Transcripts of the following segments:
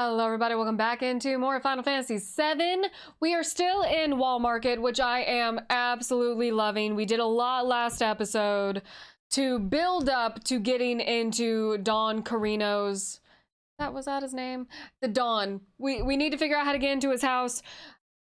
Hello everybody, welcome back into more Final Fantasy VII. We are still in Wall Market, which I am absolutely loving. We did a lot last episode to build up to getting into Don Corneo's that was that his name? The Don. We we need to figure out how to get into his house.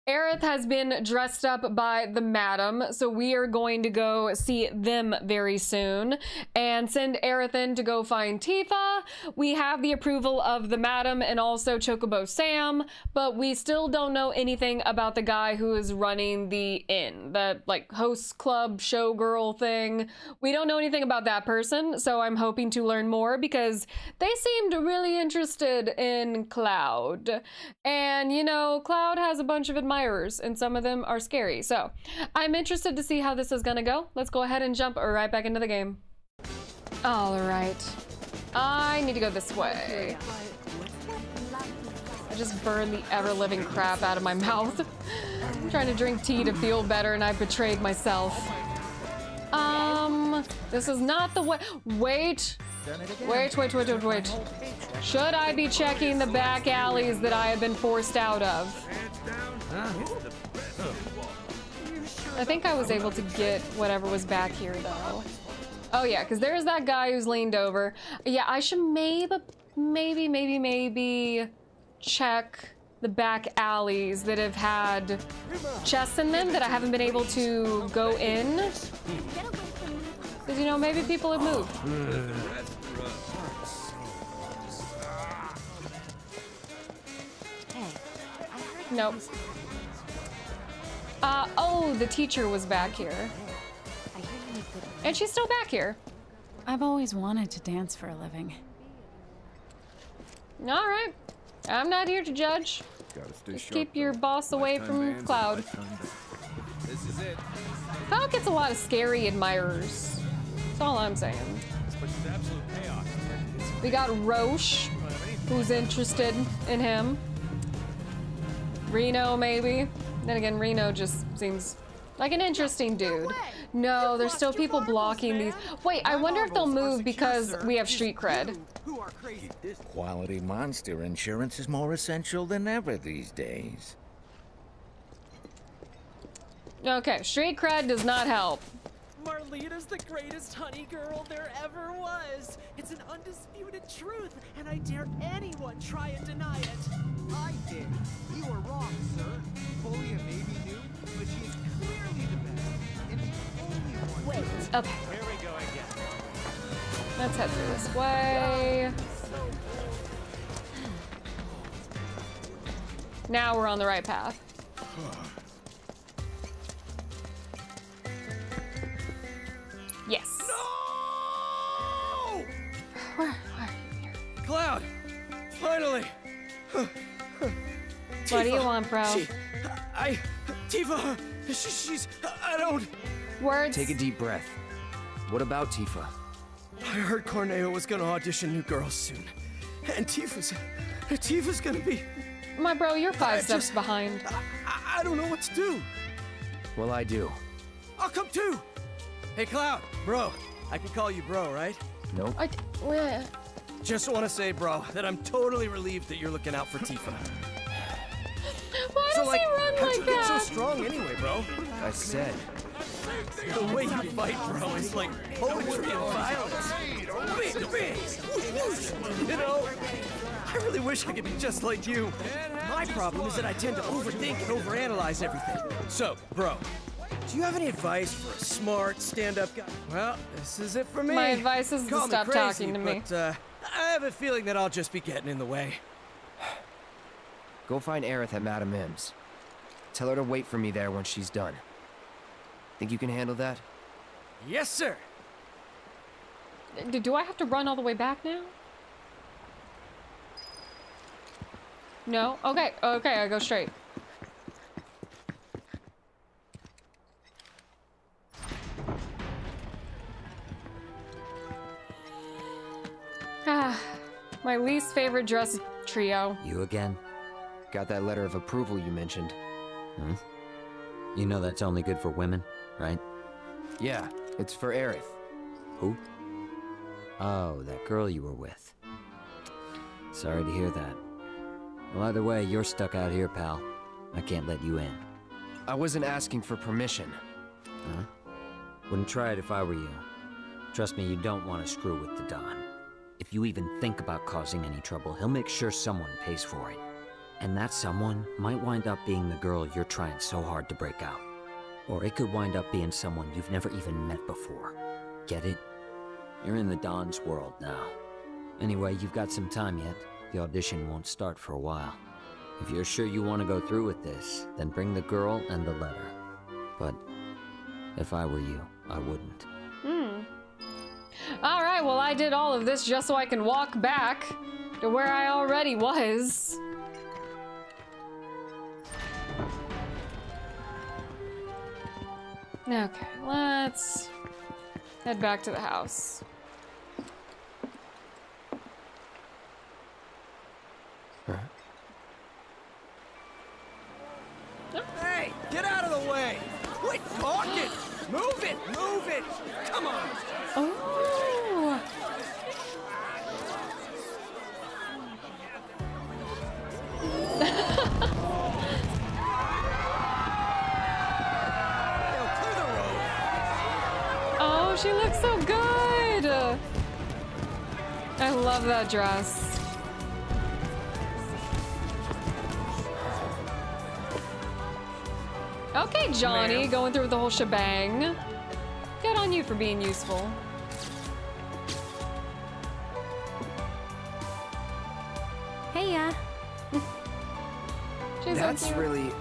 Aerith has been dressed up by the madam, so we are going to go see them very soon and send Aerith in to go find Tifa. We have the approval of the madam and also Chocobo Sam, but we still don't know anything about the guy who is running the inn, the like host club showgirl thing. We don't know anything about that person, so I'm hoping to learn more because they seemed really interested in Cloud. And you know, Cloud has a bunch of admirers admirers, and some of them are scary. So I'm interested to see how this is gonna go. Let's go ahead and jump right back into the game. All right. I need to go this way. I just burned the ever-living crap out of my mouth. I'm trying to drink tea to feel better, and I betrayed myself. Um, this is not the way. Wait. Wait, wait, wait, wait, wait. Should I be checking the back alleys that I have been forced out of? I think I was able to get whatever was back here, though. Oh, yeah, because there's that guy who's leaned over. Yeah, I should maybe, maybe, maybe, maybe check the back alleys that have had chests in them that I haven't been able to go in. Because, you know, maybe people have moved. Nope. Uh, oh, the teacher was back here. And she's still back here. I've always wanted to dance for a living. All right. I'm not here to judge. Just keep your boss away from Cloud. This is it. Cloud gets a lot of scary admirers. That's all I'm saying. We got Roche, who's interested in him. Reno, maybe. Then again, Reno just seems like an interesting dude. No, there's still people blocking these. Wait, I wonder if they'll move because we have street cred. Quality monster insurance is more essential than ever these days. Okay, street cred does not help. Marlita's the greatest honey girl there ever was. It's an undisputed truth, and I dare anyone try and deny it. I did. You were wrong, sir. Folia may be new, but she's clearly the best and the only one. Wait. Okay. Here we go again. Let's head through this way. Now we're on the right path. Yes. No! Where, where are you here? Cloud! Finally! What do you want, bro? She, I, Tifa, she, she's, I don't. Words. Take a deep breath. What about Tifa? I heard Corneo was gonna audition new girls soon, and Tifa's, Tifa's gonna be. My bro, you're five I steps just- behind. I, I don't know what to do. Well, I do. I'll come too. Hey, Cloud, bro. I can call you bro, right? Nope. I, where- Just want to say, bro, that I'm totally relieved that you're looking out for Tifa. Why does he run how'd you like get so strong anyway, bro? I said. The way you fight, bro, is like poetry and violence. Bing, bing, whoosh, whoosh. You know, I really wish I could be just like you. My problem is that I tend to overthink and overanalyze everything. So, bro, do you have any advice for a smart stand-up guy? Well, this is it for me. My advice is to Call me stop crazy, talking to me. But, uh, I have a feeling that I'll just be getting in the way. Go find Aerith at Madam M's. Tell her to wait for me there when she's done. Think you can handle that? Yes, sir. Do, do I have to run all the way back now? No? Okay, okay, I go straight. Ah, my least favorite dress trio. You again? Got that letter of approval you mentioned. Hmm? You know that's only good for women, right? Yeah, it's for Aerith. Who? Oh, that girl you were with. Sorry to hear that. Well, either way, you're stuck out here, pal. I can't let you in. I wasn't asking for permission. Huh? Wouldn't try it if I were you. Trust me, you don't want to screw with the Don. If you even think about causing any trouble, he'll make sure someone pays for it. And that someone might wind up being the girl you're trying so hard to break out. Or it could wind up being someone you've never even met before. Get it? You're in the Don's world now. Anyway, you've got some time yet. The audition won't start for a while. If you're sure you want to go through with this, then bring the girl and the letter. But if I were you, I wouldn't. Hmm. All right, well, I did all of this just so I can walk back to where I already was. Okay, let's head back to the house. Hey, get out of the way! Quit talking! Move it! Move it! Come on! Oh. Yo, clear the road! Oh, she looks so good. I love that dress. Okay, Johnny, going through with the whole shebang. Good on you for being useful. Hey, uh, She's so That's really.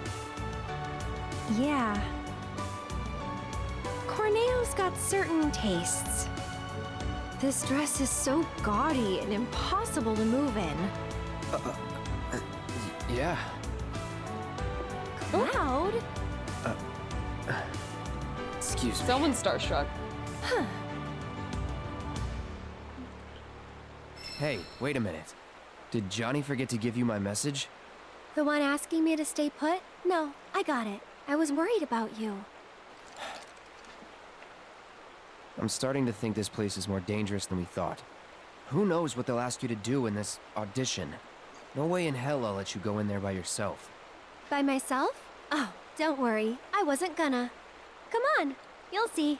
yeah. Corneo's got certain tastes. This dress is so gaudy and impossible to move in. Uh, uh, Yeah. Cloud? Excuse me. Someone's starstruck. Hey, wait a minute. Did Johnny forget to give you my message? The one asking me to stay put? No, I got it. I was worried about you. I'm starting to think this place is more dangerous than we thought. Who knows what they'll ask you to do in this audition? No way in hell I'll let you go in there by yourself. By myself? Oh, don't worry. I wasn't gonna. Come on, you'll see.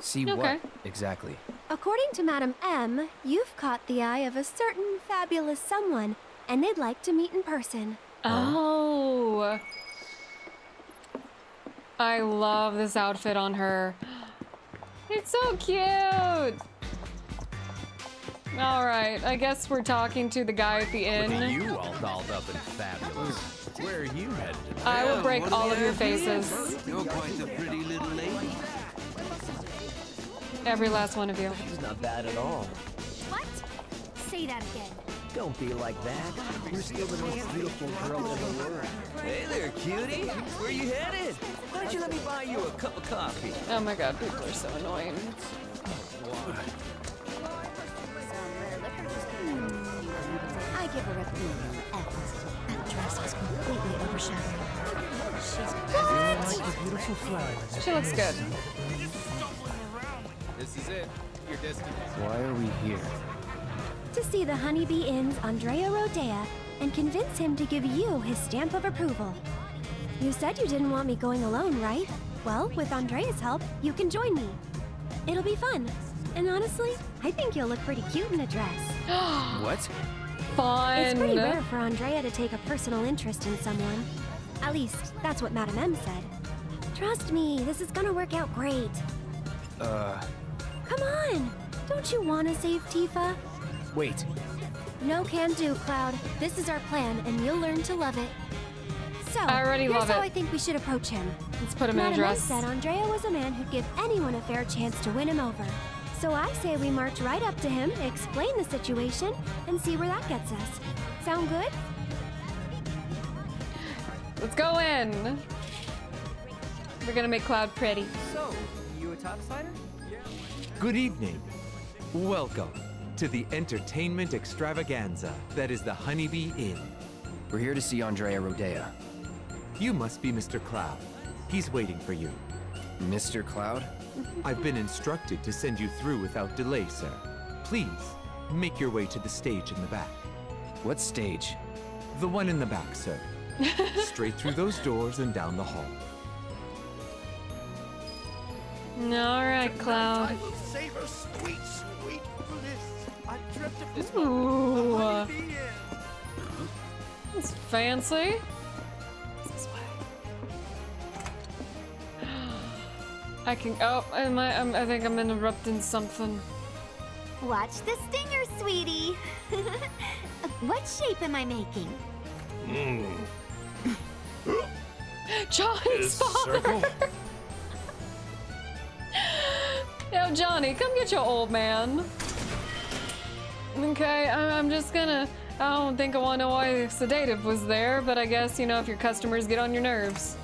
See Okay. what, exactly? According to Madam M, you've caught the eye of a certain fabulous someone, and they'd like to meet in person. Oh. oh. I love this outfit on her. It's so cute. All right, I guess we're talking to the guy at the Look at inn. you all dolled up and fabulous. Where are you headed tonight? I will break all of your faces. You're quite the pretty little lady. Every last one of you. She's not bad at all. What? Say that again. Don't be like that. You're still the most beautiful girl in the world. Hey there, cutie. Where are you headed? Why don't you let me buy you a cup of coffee? Oh my god, people are so annoying. I give her a B F. That dress was completely overshadowing. She's She looks good. This is it. Your destination. Why are we here? to see the Honeybee Inn's Andrea Rhodea and convince him to give you his stamp of approval. You said you didn't want me going alone, right? Well, with Andrea's help, you can join me. It'll be fun. And honestly, I think you'll look pretty cute in a dress. What? Fun. It's pretty rare for Andrea to take a personal interest in someone. At least, that's what Madame M said. Trust me, this is gonna work out great. Uh, Come on! Don't you wanna save Tifa? wait. No can do, Cloud. This is our plan, and you'll learn to love it. So, I already here's love how it. I think we should approach him. Let's put him in a Madame dress. said Andrea was a man who'd give anyone a fair chance to win him over. So I say we march right up to him, explain the situation, and see where that gets us. Sound good? Let's go in. We're gonna make Cloud pretty. So, you a top slider? Good evening. Welcome to the entertainment extravaganza that is the Honeybee Inn. We're here to see Andrea Rhodea. You must be Mr. Cloud. He's waiting for you. Mr. Cloud? I've been instructed to send you through without delay, sir. Please, make your way to the stage in the back. What stage? The one in the back, sir. Straight through those doors and down the hall. All right, Cloud. I will savor sweet, sweet bliss. I dreamt of this Ooh. moment. The honeybee inn. It's fancy. This way. I can. Oh, am I? I'm, I think I'm interrupting something. Watch the stinger, sweetie. what shape am I making? Hmm. Johnny's father. Yo, Johnny, come get your old man. Okay, I- I'm just gonna. I don't think I want to know why sedative was there, but I guess you know if your customers get on your nerves.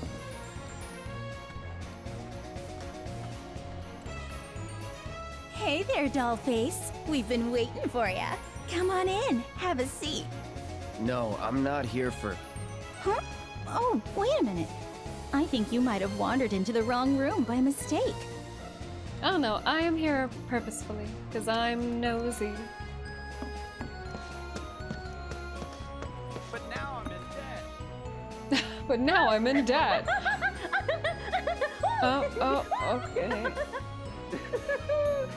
Hey there, dollface. We've been waiting for ya. Come on in, have a seat. No, I'm not here for. Huh? Oh, wait a minute. I think you might have wandered into the wrong room by mistake. Oh no, I am here purposefully because I'm nosy. But now I'm in debt. But now I'm in debt. oh, oh, okay.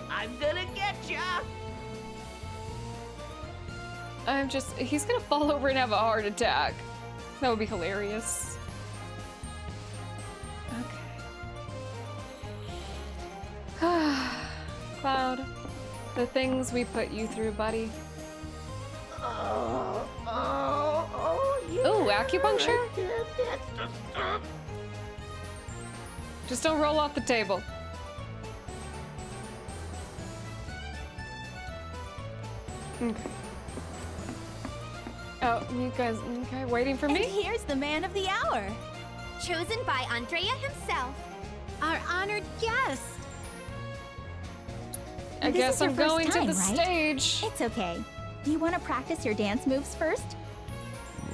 I'm gonna get ya! I'm just. He's gonna fall over and have a heart attack. That would be hilarious. Cloud, the things we put you through, buddy. Oh, oh, oh, yeah. Ooh, acupuncture? Just don't roll off the table. Okay. Oh, you guys, okay, waiting for And me? here's the man of the hour. Chosen by Andrea himself. Our honored guest. I This guess is your I'm first going to time, the right? stage. It's okay. Do you want to practice your dance moves first?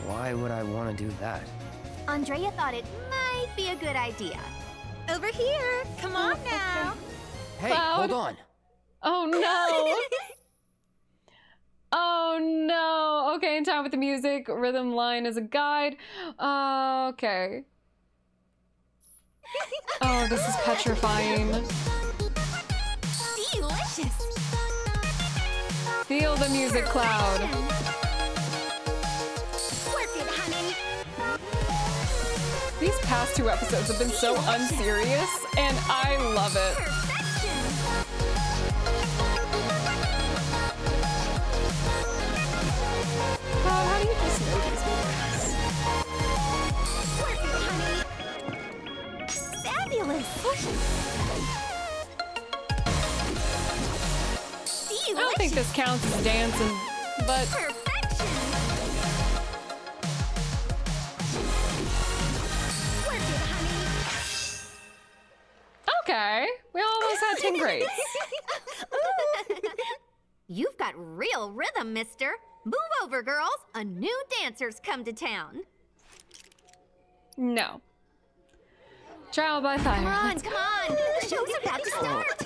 Why would I want to do that? Andrea thought it might be a good idea. Over here. Come on now. Hey, Cloud. hold on. Oh no! oh no! Okay, in time with the music, rhythm line is a guide. Uh, okay. Oh, this is petrifying. Delicious. Feel the music cloud. Work it, honey. These past two episodes have been so unserious, and I love it. Perfection. I don't think this counts as dancing, but Perfection. Work it, honey. okay. We almost had 10 grades. You've got real rhythm, mister. Move over, girls. A new dancer's come to town. No. Trial by fire. Come on, Let's come on. The show's about to start.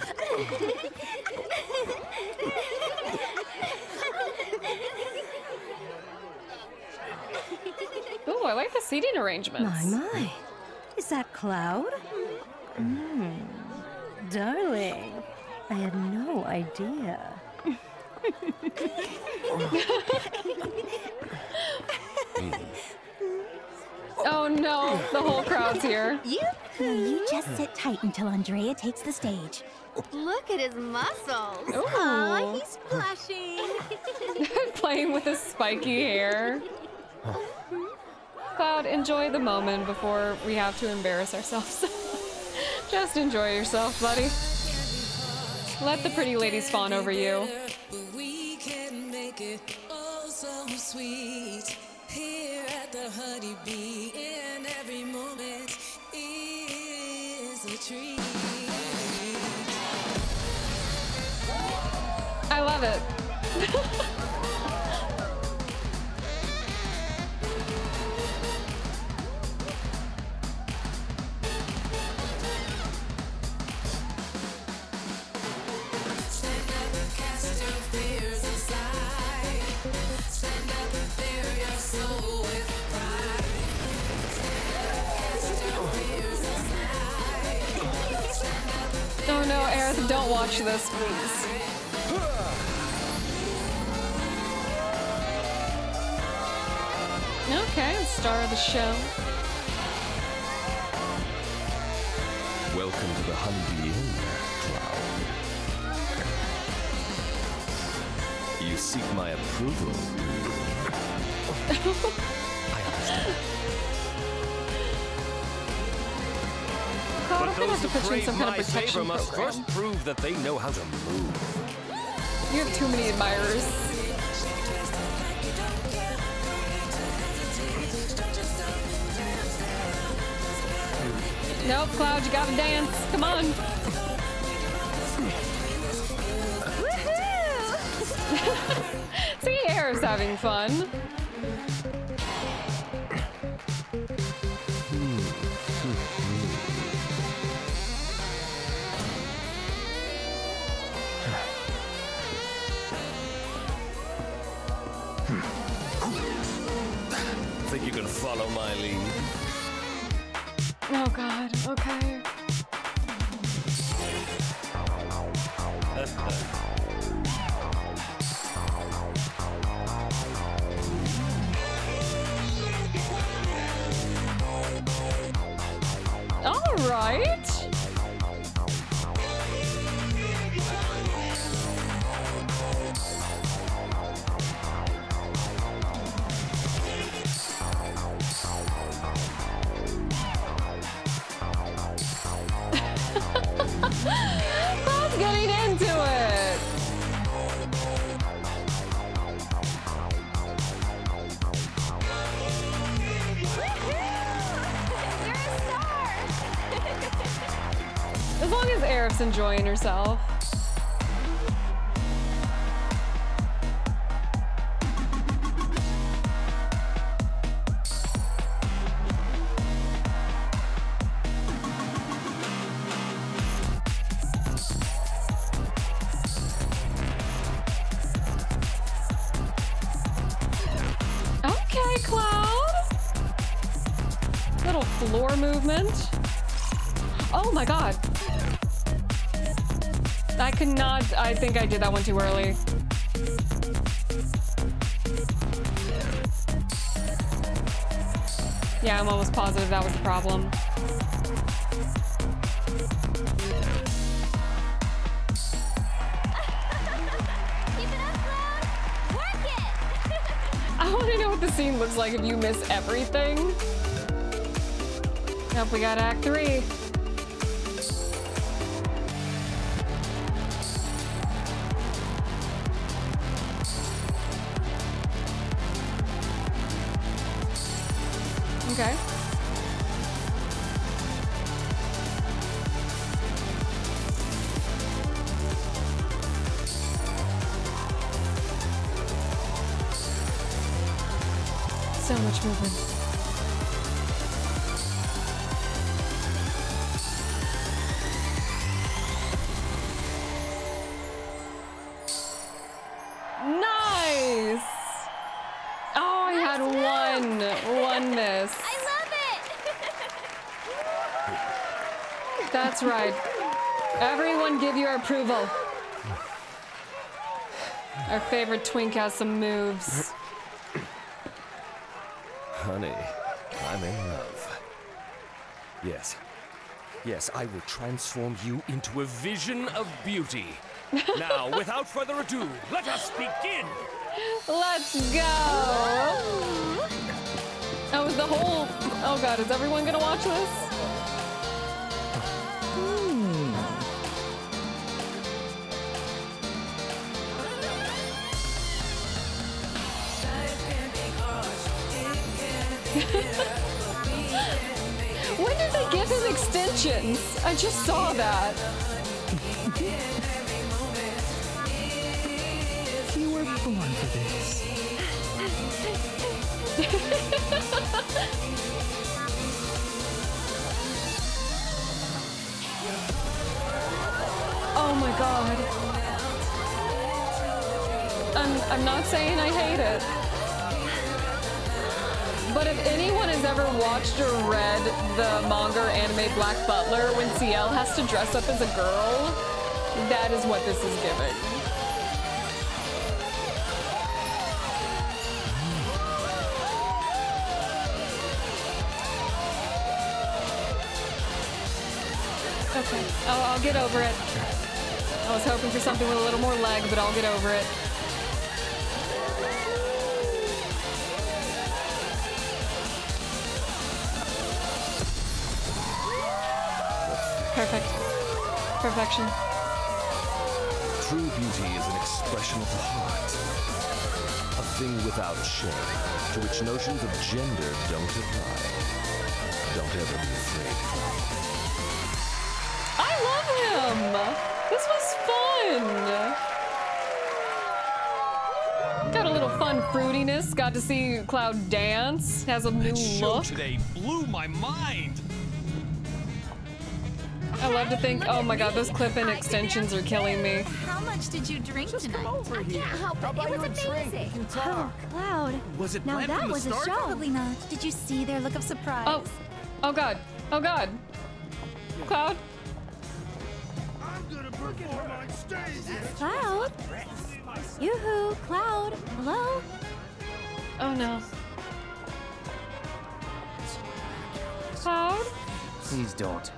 Ooh, I like the seating arrangements. My, my. Is that Cloud? Mmm. Darling, I had no idea. Hmm. Oh no, the whole crowd's here. You, you just sit tight until Andrea takes the stage. Look at his muscles. Ooh. Aw, he's blushing. Playing with his spiky hair. Cloud, enjoy the moment before we have to embarrass ourselves. Just enjoy yourself, buddy. Let the pretty ladies fawn over you. The honeybee, in every moment is a treat. I love it. Oh, Aerith, don't watch this, please. Okay, star of the show. Welcome to the Inn, Cloud. You seek my approval. I understand. But gonna have those to put you in some kind of protection favor must first prove that they know how to move. You have too many admirers. Nope, Cloud, you gotta dance. Come on. See, Air's having fun. Oh god, okay. Think I did that one too early. Yeah, I'm almost positive that was the problem. I want to know what the scene looks like if you miss everything. Yep, we got Act 3. Approval. Our favorite twink has some moves. Honey, I'm in love. Yes. Yes, I will transform you into a vision of beauty. now, without further ado, let us begin! Let's go! Oh, is the whole. Oh god, is everyone gonna watch this? When did they give him extensions? I just saw that. You were born for this. Oh my god. I'm, I'm not saying I hate it. But if anyone has ever watched or read the manga or anime Black Butler when Ciel has to dress up as a girl, That is what this is giving. Okay, I'll, I'll get over it. I was hoping for something with a little more leg, but I'll get over it. Perfection. True beauty is an expression of the heart. A thing without shame, to which notions of gender don't apply. Don't ever be afraid. I love him! This was fun! Got a little fun fruitiness. Got to see Cloud dance. Has a new That show look. today blew my mind. I love to think, oh my god, those clip-in extensions are killing me. How much did you drink tonight? I can't help it. It was amazing. Oh, Cloud. Was it now planned that the was a show. Probably not. Did you see their look of surprise? Oh, oh god, oh god. Cloud? Cloud? Yoo-hoo, Cloud. Hello? Oh no. Cloud? Please don't.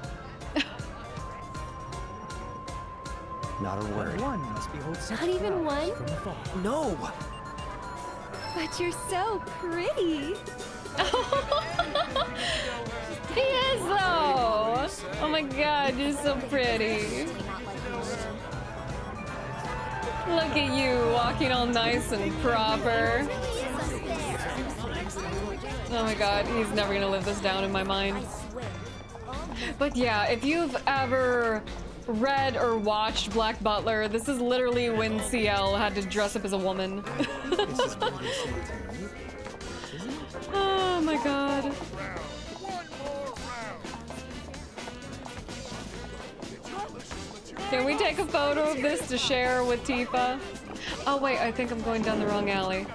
Not a word. One must behold such Not even one? from afar. No! But you're so pretty. He is though! Oh my god, you're so pretty. Look at you walking all nice and proper. Oh my god, he's never gonna live this down in my mind. But yeah, if you've ever read or watched Black Butler, this is literally when Ciel had to dress up as a woman. oh my god. Can we take a photo of this to share with Tifa? Oh wait, I think I'm going down the wrong alley.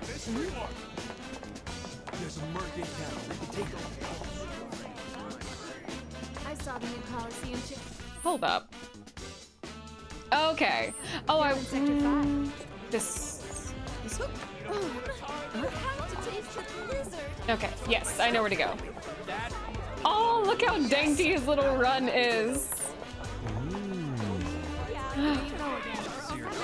There's a merc in town. We can take him. I saw the new Coliseum chick. Hold up. Okay. Oh, I. Mm, this. This one? Okay. Yes, I know where to go. Oh, look how dainty his little run is.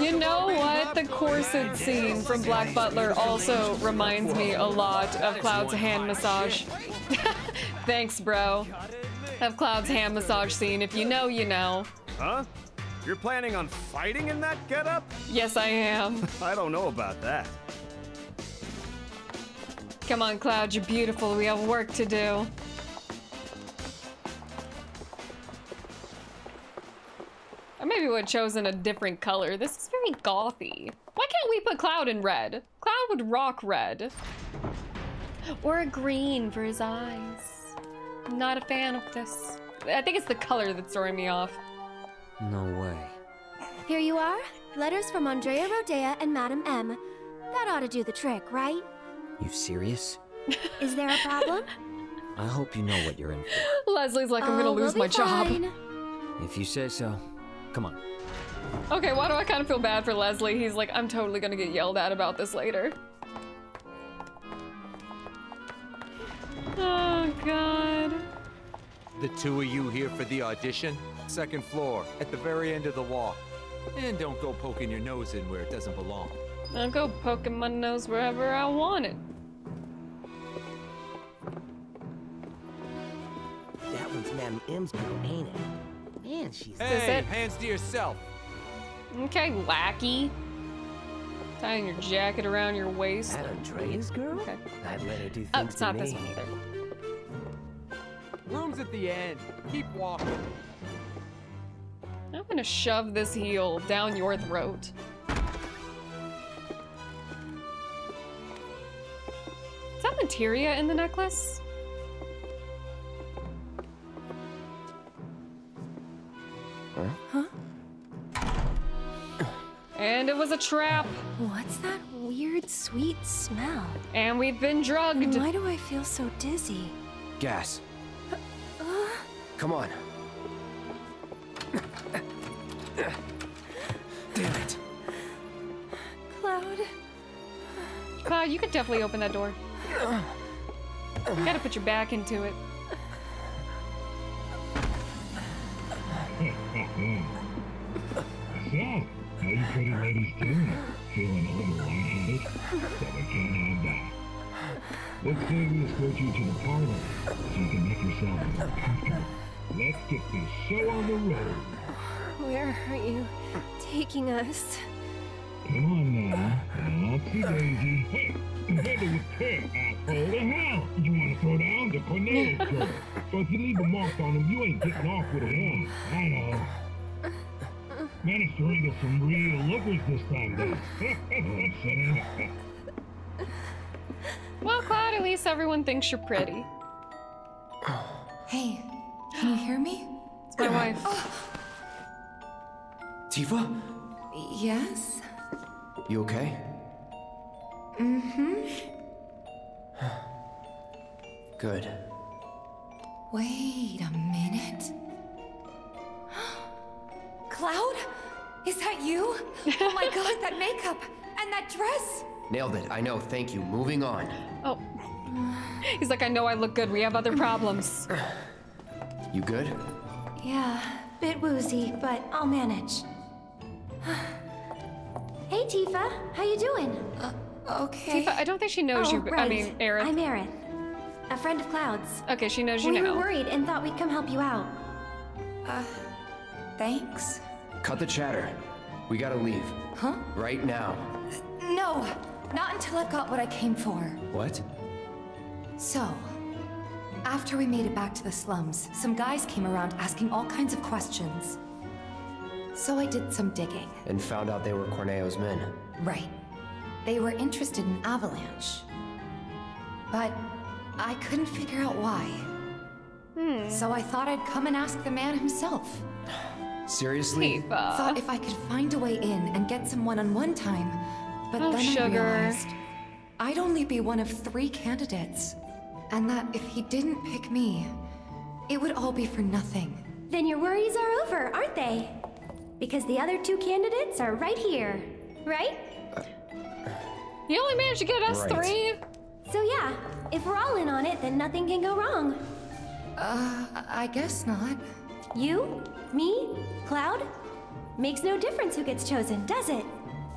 You know what? The corset scene from Black Butler also reminds me a lot of Cloud's hand massage. Thanks, bro. Of Cloud's hand massage scene. If you know, you know. Huh? You're planning on fighting in that getup? Yes, I am. I don't know about that. Come on, Cloud, you're beautiful. We have work to do. I maybe would have chosen a different color. This is very gothy. Why can't we put Cloud in red? Cloud would rock red. Or a green for his eyes. I'm Not a fan of this. I think it's the color that's throwing me off. No way. Here you are. Letters from Andrea Rhodea and Madam M. That ought to do the trick, right? You serious? Is there a problem? I hope you know what you're in for. Leslie's like, I'm Oh, gonna we'll lose be my job. fine. If you say so. Come on. Okay, why do I kind of feel bad for Leslie? He's like, I'm totally gonna get yelled at about this later. Oh, God. The two of you here for the audition? Second floor, at the very end of the walk. And don't go poking your nose in where it doesn't belong. I'll go poking my nose wherever I want it. That one's Madam M's girl, ain't it? Man, she's. Hey, it? hands to yourself. Okay, lackey. Tying your jacket around your waist. That Andrea's girl? Okay. I'd let her do oh, things Oh, it's to not me. this one either. Room's at the end. Keep walking. I'm gonna shove this heel down your throat. Is that materia in the necklace? Huh? And it was a trap. What's that weird, sweet smell? And we've been drugged. Why do I feel so dizzy? Gas. Uh, Come on. Damn it. Cloud. Cloud, you could definitely open that door. You gotta put your back into it. so, how you pretty ladies doing? Feeling a little lightheaded? But we can't have that. Let's say we escort you to the parlor so you can make yourself more comfortable. Let's get this show on the road. Where are you taking us? Come on now. Oopsie daisy. Hey, together with care, asshole. The hell? You want to throw down the Corneo's girl? So if you leave a mark on him, you ain't getting off with a one. I know. Managed to wrangle some real lookers this time, though. Well, Cloud, at least everyone thinks you're pretty. Hey, can you hear me? It's my wife. Tifa? Yes? You okay? Mm-hmm. Good. Wait a minute. Cloud? Is that you? Oh my god, that makeup and that dress! Nailed it. I know. Thank you. Moving on. Oh. He's like, I know I look good. We have other problems. You good? Yeah, bit woozy, but I'll manage. hey, Tifa, how you doing? Uh, okay. Tifa, I don't think she knows oh, you. Right. I mean, Aerith. I'm Aerith, a friend of Cloud's. Okay, she knows you we now. were worried and thought we'd come help you out. Uh, thanks. Cut the chatter. We gotta leave. Huh? Right now. No, not until I've got what I came for. What? So, after we made it back to the slums, some guys came around asking all kinds of questions. So I did some digging. And found out they were Corneo's men. Right. They were interested in Avalanche. But I couldn't figure out why. Hmm. So I thought I'd come and ask the man himself. Seriously? Thought if I could find a way in and get some one-on-one time, but Oh, then sugar. I realized I'd only be one of three candidates, and that if he didn't pick me, it would all be for nothing. Then your worries are over, aren't they? Because the other two candidates are right here, right? You only managed to get us Right. three? So yeah, if we're all in on it, then nothing can go wrong. Uh, I guess not. You? Me? Cloud? Makes no difference who gets chosen, does it?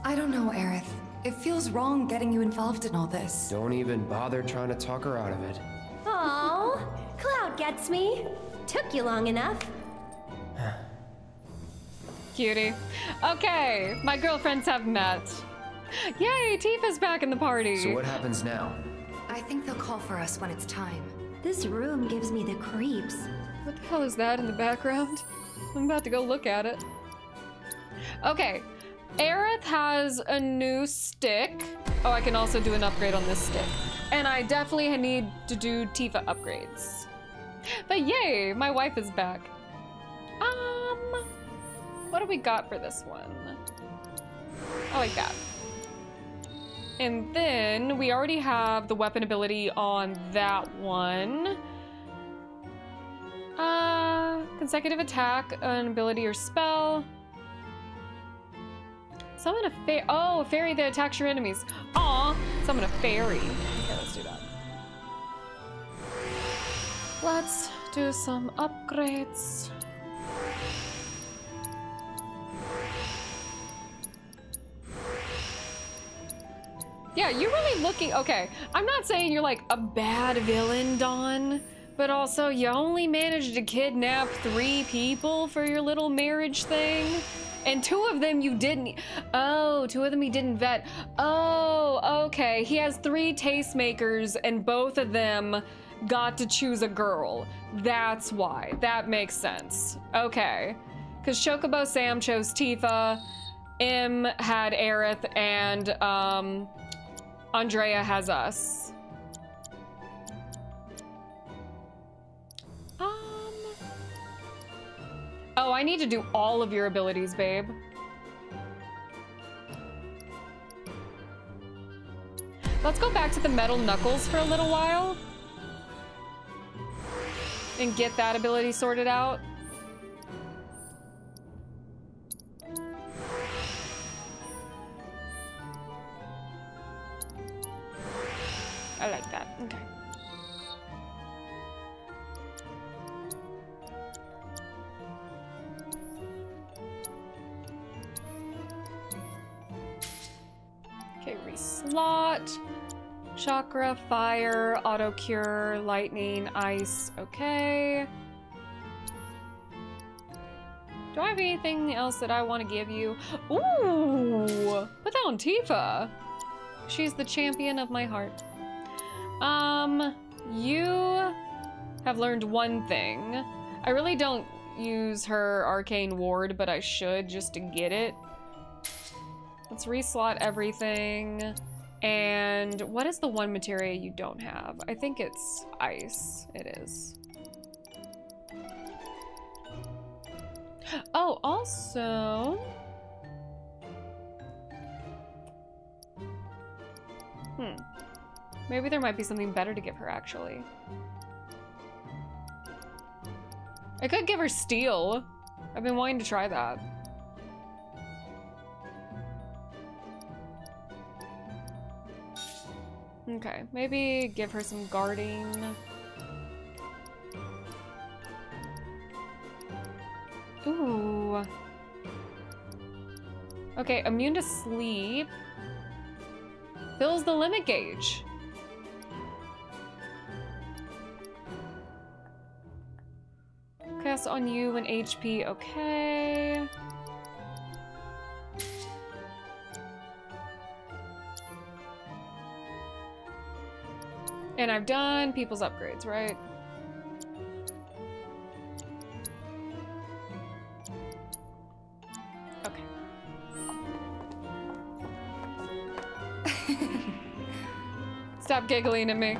I don't know, Aerith. It feels wrong getting you involved in all this. Don't even bother trying to talk her out of it. Oh, Cloud gets me. Took you long enough. Cutie. Okay, my girlfriends have met. Yay, Tifa's back in the party. So what happens now? I think they'll call for us when it's time. This room gives me the creeps. What the hell is that in the background? I'm about to go look at it. Okay, Aerith has a new stick. Oh, I can also do an upgrade on this stick. And I definitely need to do Tifa upgrades. But yay, my wife is back. Um, what do we got for this one? I like that. And then we already have the weapon ability on that one. Uh, consecutive attack, an ability or spell. Summon a fairy. Oh, a fairy that attacks your enemies. Aw, summon a fairy. Okay, let's do that. Let's do some upgrades. Yeah, you're really looking. Okay, I'm not saying you're like a bad villain, Don, but also you only managed to kidnap three people for your little marriage thing. And two of them you didn't. Oh, two of them he didn't vet. Oh, okay. He has three tastemakers, and both of them got to choose a girl. That's why. That makes sense. Okay. Because Chocobo Sam chose Tifa, M had Aerith, and um, Andrea has us. Oh, I need to do all of your abilities, babe. Let's go back to the metal knuckles for a little while. And get that ability sorted out. I like that. Okay. Okay, reslot. Chakra, fire, auto cure, lightning, ice. Okay. Do I have anything else that I want to give you? Ooh! Put that on Tifa. She's the champion of my heart. Um, you have learned one thing. I really don't use her arcane ward, but I should just to get it. Let's reslot everything. And what is the one material you don't have? I think it's ice. It is. Oh, also... Hmm. Maybe there might be something better to give her, actually. I could give her steel. I've been wanting to try that. Okay, maybe give her some guarding. Ooh. Okay, immune to sleep. Fills the limit gauge. Cast on you and HP, okay. And I've done people's upgrades, right? Okay. Stop giggling at me.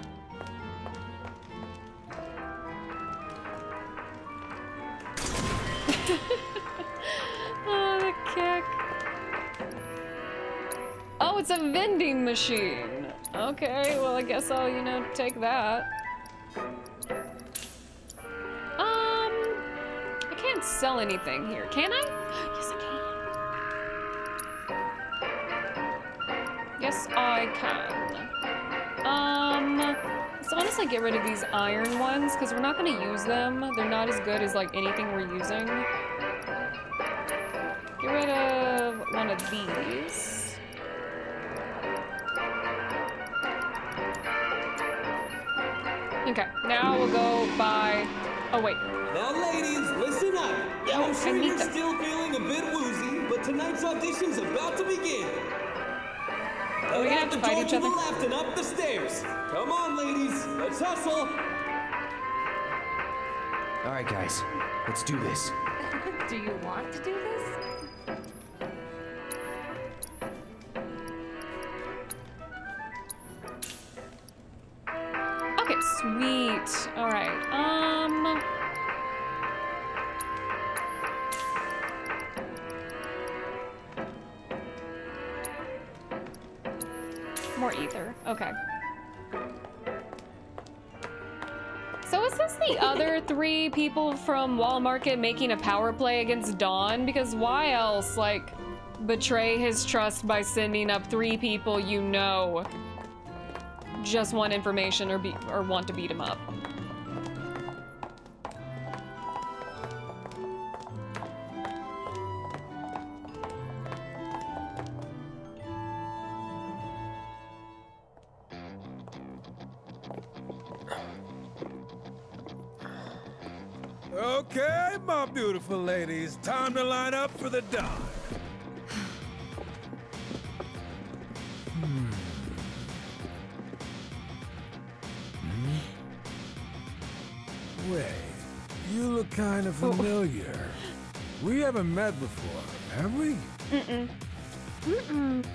oh, the kick. Oh, it's a vending machine. Okay, well, I guess I'll, you know, take that. Um, I can't sell anything here, can I? Yes, I can. Yes, I can. Um, let's honestly get rid of these iron ones because we're not going to use them. They're not as good as like anything we're using. Get rid of one of these. Oh wait. Now, ladies, listen up. Oh, I'm sure need you're them. still feeling a bit woozy, but tonight's audition's about to begin. Are we gonna have to the fight door each to other? the left and up the stairs. Come on, ladies, let's hustle. All right, guys, let's do this. do you want to do this? Wall Market making a power play against Don? Because why else, like, betray his trust by sending up three people you know just want information or be or want to beat him up. Time to line up for the Don. Hmm. Hmm? Wait, you look kind of familiar. We haven't met before, have we? Mm-mm. Mm-mm.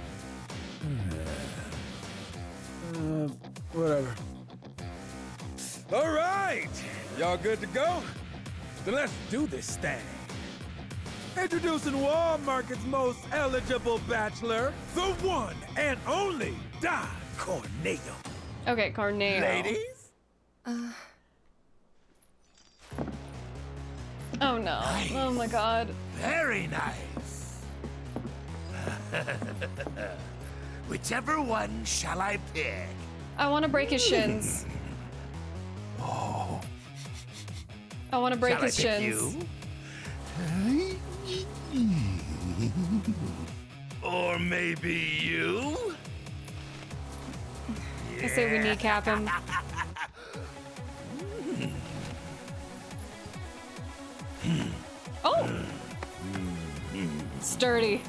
Uh, whatever. All right, y'all good to go? Then let's do this thing. Introducing Wall Market's most eligible bachelor, the one and only Don Corneo. Okay, Carneo. Ladies? Uh. Oh no. Oh my god. Very nice. Whichever one shall I pick? I want to break his shins. Oh. I want to break Shall I his pick shins. or maybe you? I say we kneecap him. Oh! Sturdy.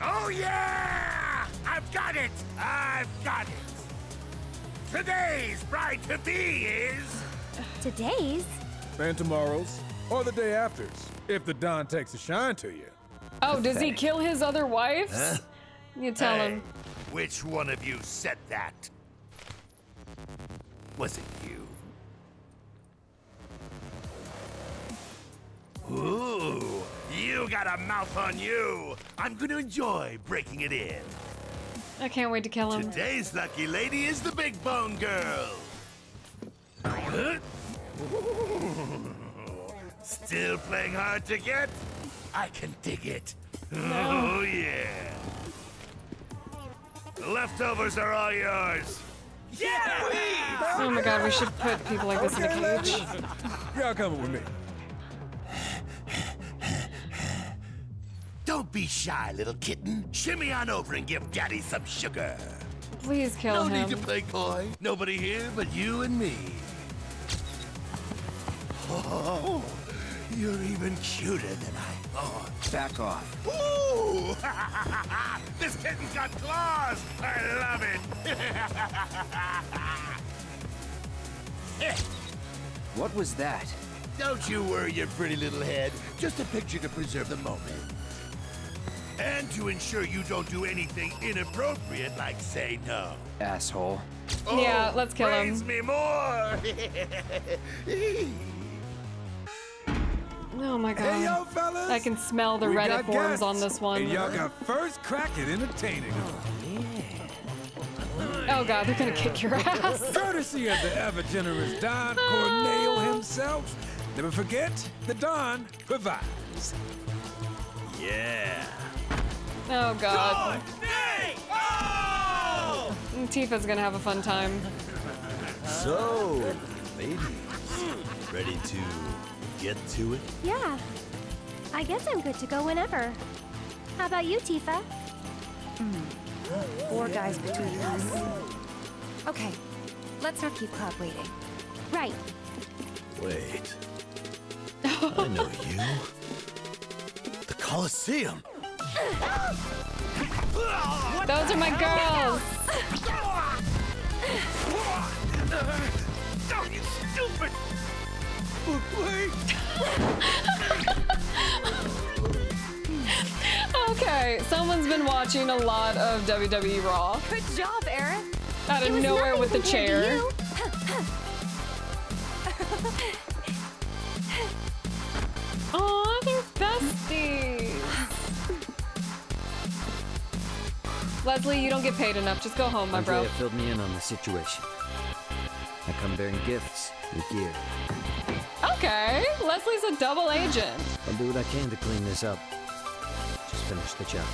Oh yeah! I've got it! I've got it! Today's bride to be is. Today's? And tomorrow's, or the day after's, if the Don takes a shine to you. Oh, does he kill his other wives? Huh? You tell Hey, him. Which one of you said that? Was it you? Ooh, you got a mouth on you. I'm going to enjoy breaking it in. I can't wait to kill him. Today's lucky lady is the Big Bone Girl. Huh? Still playing hard to get? I can dig it. Oh, yeah. The leftovers are all yours. Yeah! Oh my god, we should put people like this in a cage. Y'all coming with me. Don't be shy, little kitten. Shimmy on over and give Daddy some sugar. Please kill no him. need to play coy. Nobody here but you and me. Oh, you're even cuter than I thought. Back off. Ooh! this kitten's got claws! I love it! What was that? Don't you worry your pretty little head. Just a picture to preserve the moment. And to ensure you don't do anything inappropriate like say no. Asshole. Oh, Yeah, let's kill him. Praise me more! Oh my god. Hey, yo, fellas. I can smell the We Reddit got forums guests, on this one. And y'all got first crack at entertaining them. Oh god, they're gonna kick your ass. Courtesy of the ever generous Don Corneo ah. himself. Never forget, the Don provides. Yeah. Oh god. Mm, Tifa's gonna have a fun time. So, ladies, ready to get to it? Yeah. I guess I'm good to go whenever. How about you, Tifa? Four guys between us. Okay, let's not keep Cloud waiting. Right. Wait. I know you. The Colosseum. Those are my girls. Oh, you stupid! Okay, someone's been watching a lot of WWE Raw. Good job, Aaron. Out of nowhere with the chair. Leslie, you don't get paid enough. Just go home, my bro. Andrea filled me in on the situation. I come bearing gifts with gear. Okay, Leslie's a double agent. I'll do what I can to clean this up. Just finish the job.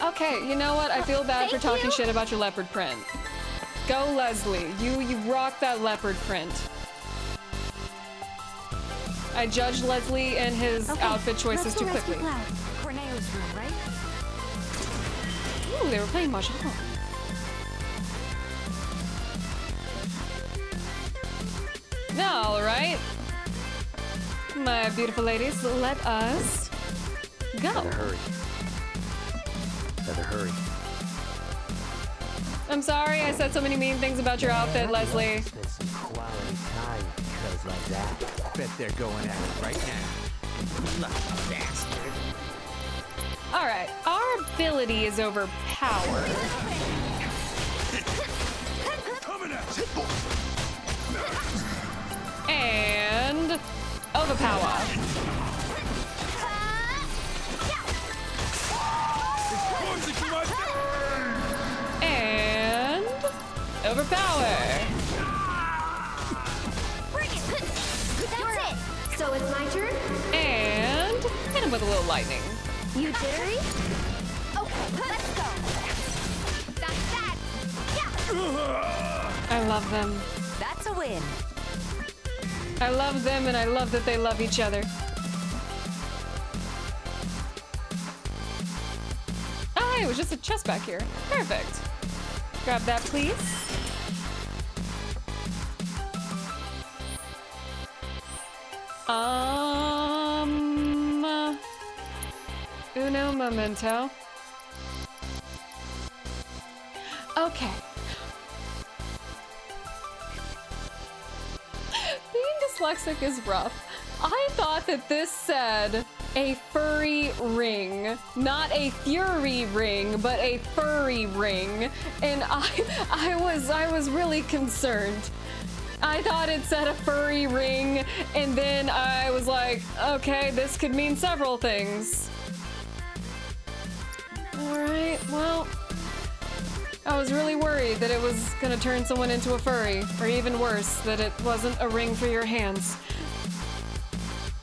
Okay, you know what? I feel bad for talking you. shit about your leopard print. Go, Leslie. You you rock that leopard print. I judged Leslie and his Okay, outfit choices too go rescue quickly. Ooh, they were playing mahjong. All right, my beautiful ladies, let us go. Better hurry. Better hurry. I'm sorry I said so many mean things about your outfit, Leslie. Spend some quality time cuz like that. Bet they're going at it right now. Lucky bastard. All right, our ability is overpowered. And overpower. And overpower. Bring it. That's it. So it's my turn? And hit him with a little lightning. You jittery? Okay, let's go. That's that. Yeah. I love them. That's a win. I love them and I love that they love each other. Oh, hey, it was just a chest back here. Perfect. Grab that, please. Um. Uno momento. Okay. Being dyslexic is rough. I thought that this said a furry ring, not a fury ring, but a furry ring, and I, I was, I was really concerned. I thought it said a furry ring, and then I was like, okay, this could mean several things. All right, well, I was really worried that it was gonna turn someone into a furry, or even worse, that it wasn't a ring for your hands.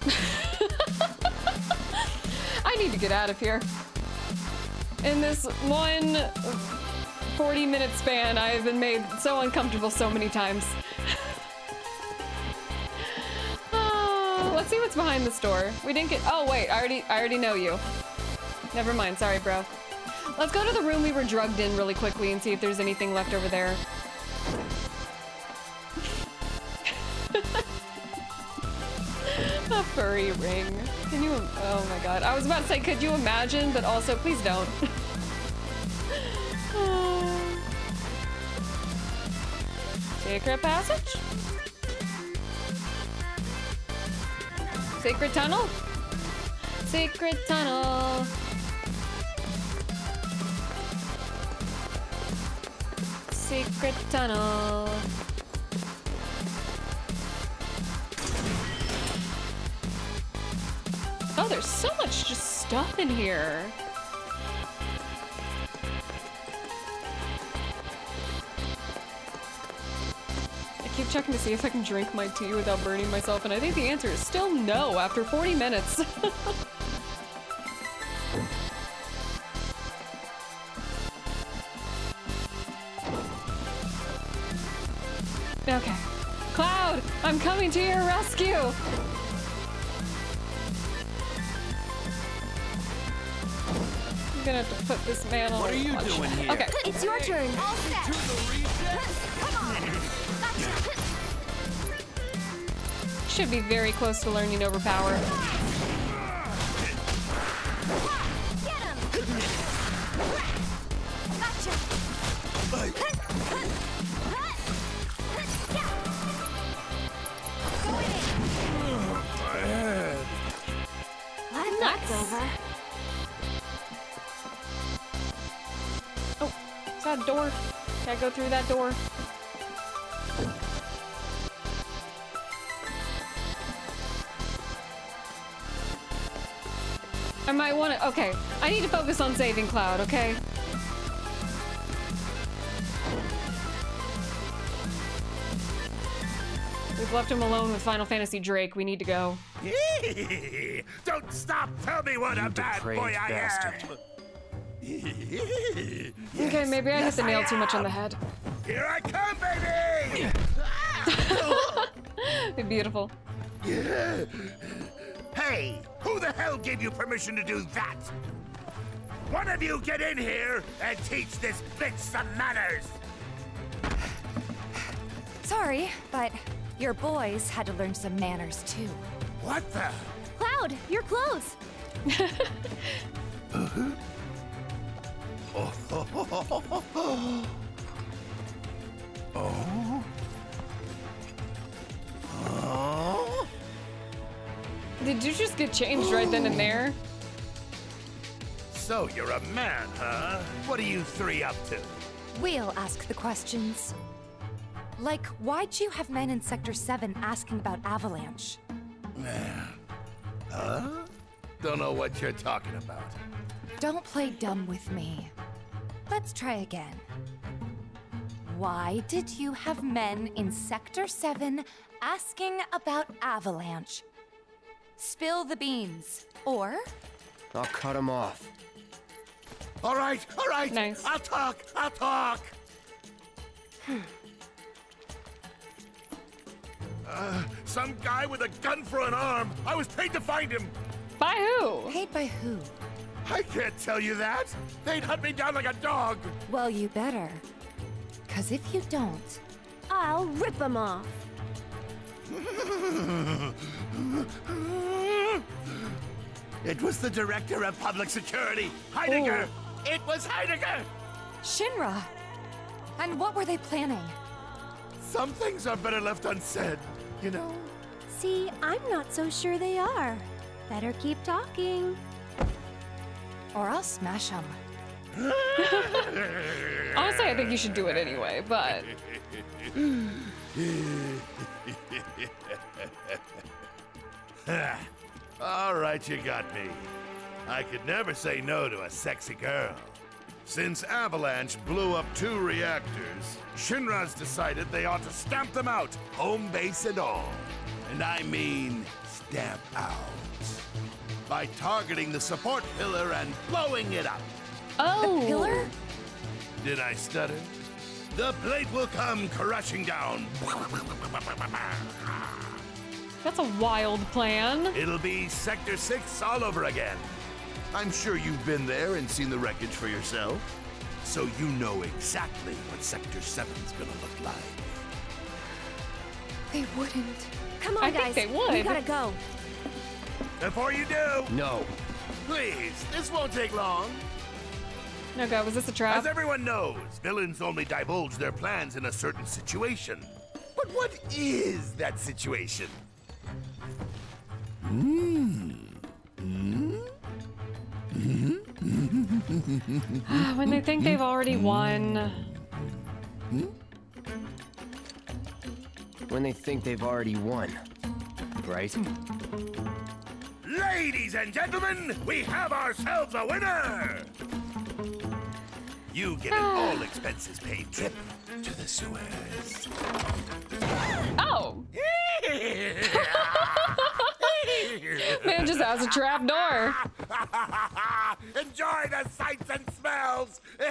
I need to get out of here. In this one 40 minute span, I have been made so uncomfortable so many times. Oh, let's see what's behind this door. We didn't get. Oh wait, I already, I already know you. Never mind. Sorry, bro. Let's go to the room we were drugged in really quickly and see if there's anything left over there. A furry ring. Can you? Oh my god. I was about to say, could you imagine? But also, please don't. Secret passage? Secret tunnel? Secret tunnel. Secret tunnel. Oh, there's so much just stuff in here. I keep checking to see if I can drink my tea without burning myself, and I think the answer is still no after 40 minutes. rescue! I'm gonna have to put this man on. What are you doing here? Okay. It's your turn. All set. Should be very close to learning overpower. Go through that door. I might want to. Okay, I need to focus on saving Cloud. Okay. We've left him alone with Final Fantasy Drake. We need to go. Don't stop! Tell me what a bad boy depraved I bastard. Am! okay, maybe I yes, hit the nail too much on the head. Here I come, baby! Beautiful. hey, who the hell gave you permission to do that? One of you get in here and teach this bitch some manners! Sorry, but your boys had to learn some manners too. What the? Cloud, your clothes. Uh-huh. Oh? Oh? Did you just get changed right then and there? So you're a man, huh? What are you three up to? We'll ask the questions. Like, why'd you have men in Sector 7 asking about Avalanche? Huh? Don't know what you're talking about. Don't play dumb with me. Let's try again. Why did you have men in Sector 7 asking about Avalanche? Spill the beans. Or I'll cut him off. All right, all right. Nice. I'll talk. I'll talk. uh, some guy with a gun for an arm. I was paid to find him. By who? paid by who? I can't tell you that. They'd hunt me down like a dog. Well, you better. Cause if you don't, I'll rip them off. it was the director of public security, Heidegger. Oh. It was Heidegger. Shinra! And what were they planning? Some things are better left unsaid, you know. See, I'm not so sure they are. Better keep talking. Or I'll smash them. Honestly, I think you should do it anyway, but All right, you got me. I could never say no to a sexy girl. Since Avalanche blew up two reactors, Shinra's decided they ought to stamp them out, home base and all. And I mean stamp out. By targeting the support pillar and blowing it up. oh, The pillar? Did I stutter? The plate will come crashing down. That's a wild plan. It'll be Sector 6 all over again. I'm sure you've been there and seen the wreckage for yourself. So you know exactly what Sector 7's gonna look like. They wouldn't. Come on, I think guys. they would. We gotta go. Before you do, No. please, this won't take long. No go. Was this a trap? As everyone knows, villains only divulge their plans in a certain situation. But what is that situation? when they think they've already won. When they think they've already won. Right? Ladies and gentlemen, we have ourselves a winner! You get an all expenses paid trip to the sewers. Oh, man just has a trap door. Enjoy the sights and smells!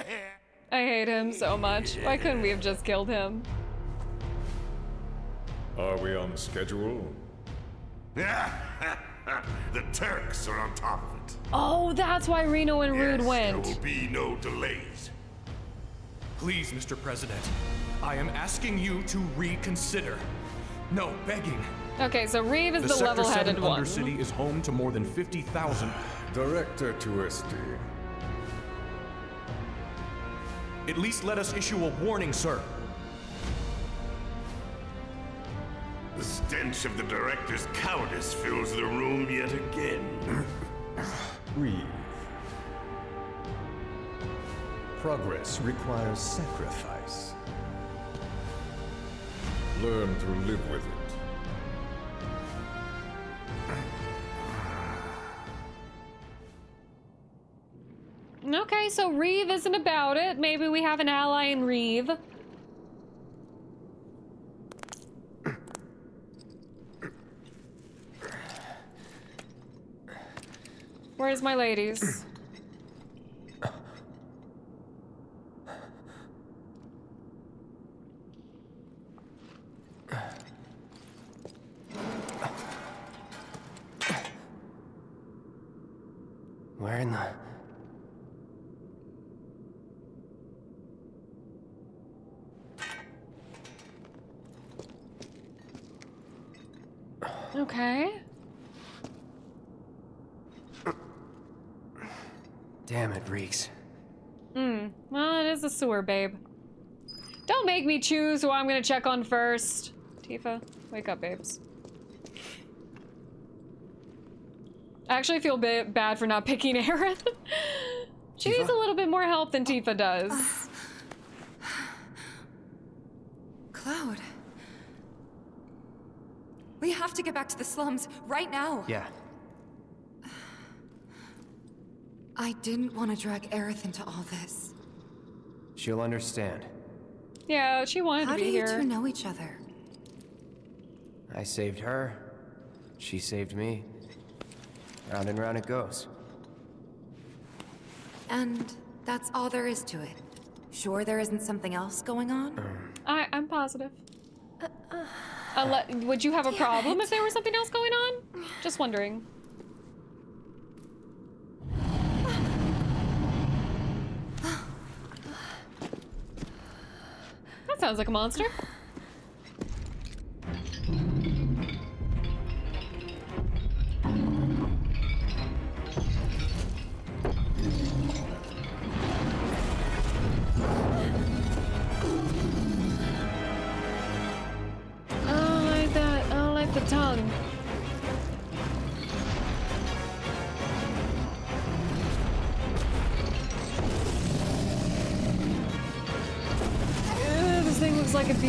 I hate him so much. Why couldn't we have just killed him? Are we on schedule? the Turks are on top of it. Oh, that's why Reno and Rude Yes, went. There will be no delays. Please, Mr. President, I am asking you to reconsider. No, begging. Okay, so Reeve is the, Sector level-headed one. The Sector 7 one. Undercity is home to more than 50,000. Director Twisty. At least let us issue a warning, sir. The stench of the director's cowardice fills the room yet again. Reeve. Progress requires sacrifice. Learn to live with it. Okay, so Reeve isn't about it. Maybe we have an ally in Reeve. Where's my ladies? Where in the... Okay. Damn it, reeks. Hmm. Well, it is a sewer, babe. Don't make me choose who I'm gonna check on first. Tifa, wake up, babes. I actually feel ba bad for not picking Aerith. she needs a little bit more help than Tifa does. Cloud. We have to get back to the slums right now. Yeah. I didn't want to drag Aerith into all this. She'll understand. Yeah, she wanted How to do you two know each other? I saved her. She saved me. Round and round it goes. And that's all there is to it. Sure there isn't something else going on? Um. I, I'm positive. Uh, uh. Unle- would you have a problem if there was something else going on? Just wondering. That sounds like a monster. I like that. I like the tongue.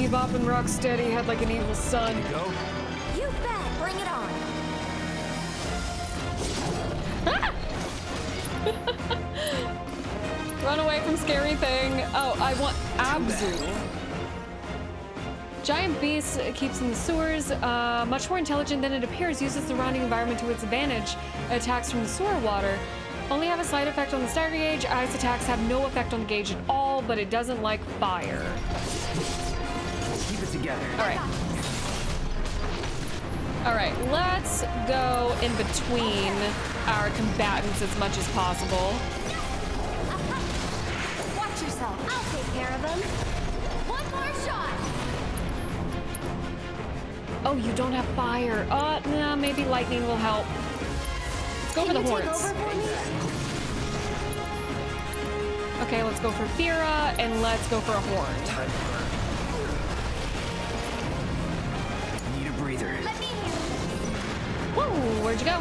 Bebop and Rocksteady had like an evil son. Go. You bet. Bring it on. Run away from scary thing. Oh, I want Abzu. Giant beast keeps in the sewers, uh, much more intelligent than it appears, uses the surrounding environment to its advantage. Attacks from the sewer water only have a slight effect on the stagger gauge. Ice attacks have no effect on the gauge at all, but it doesn't like fire. Keep it together. All right. All right, let's go in between our combatants as much as possible. Watch yourself. I'll take care of him. One more shot. Oh, you don't have fire. Uh, nah, maybe lightning will help. Let's go Can for the you take horns. over for me? Okay, let's go for Fira and let's go for a horn. Where'd you go?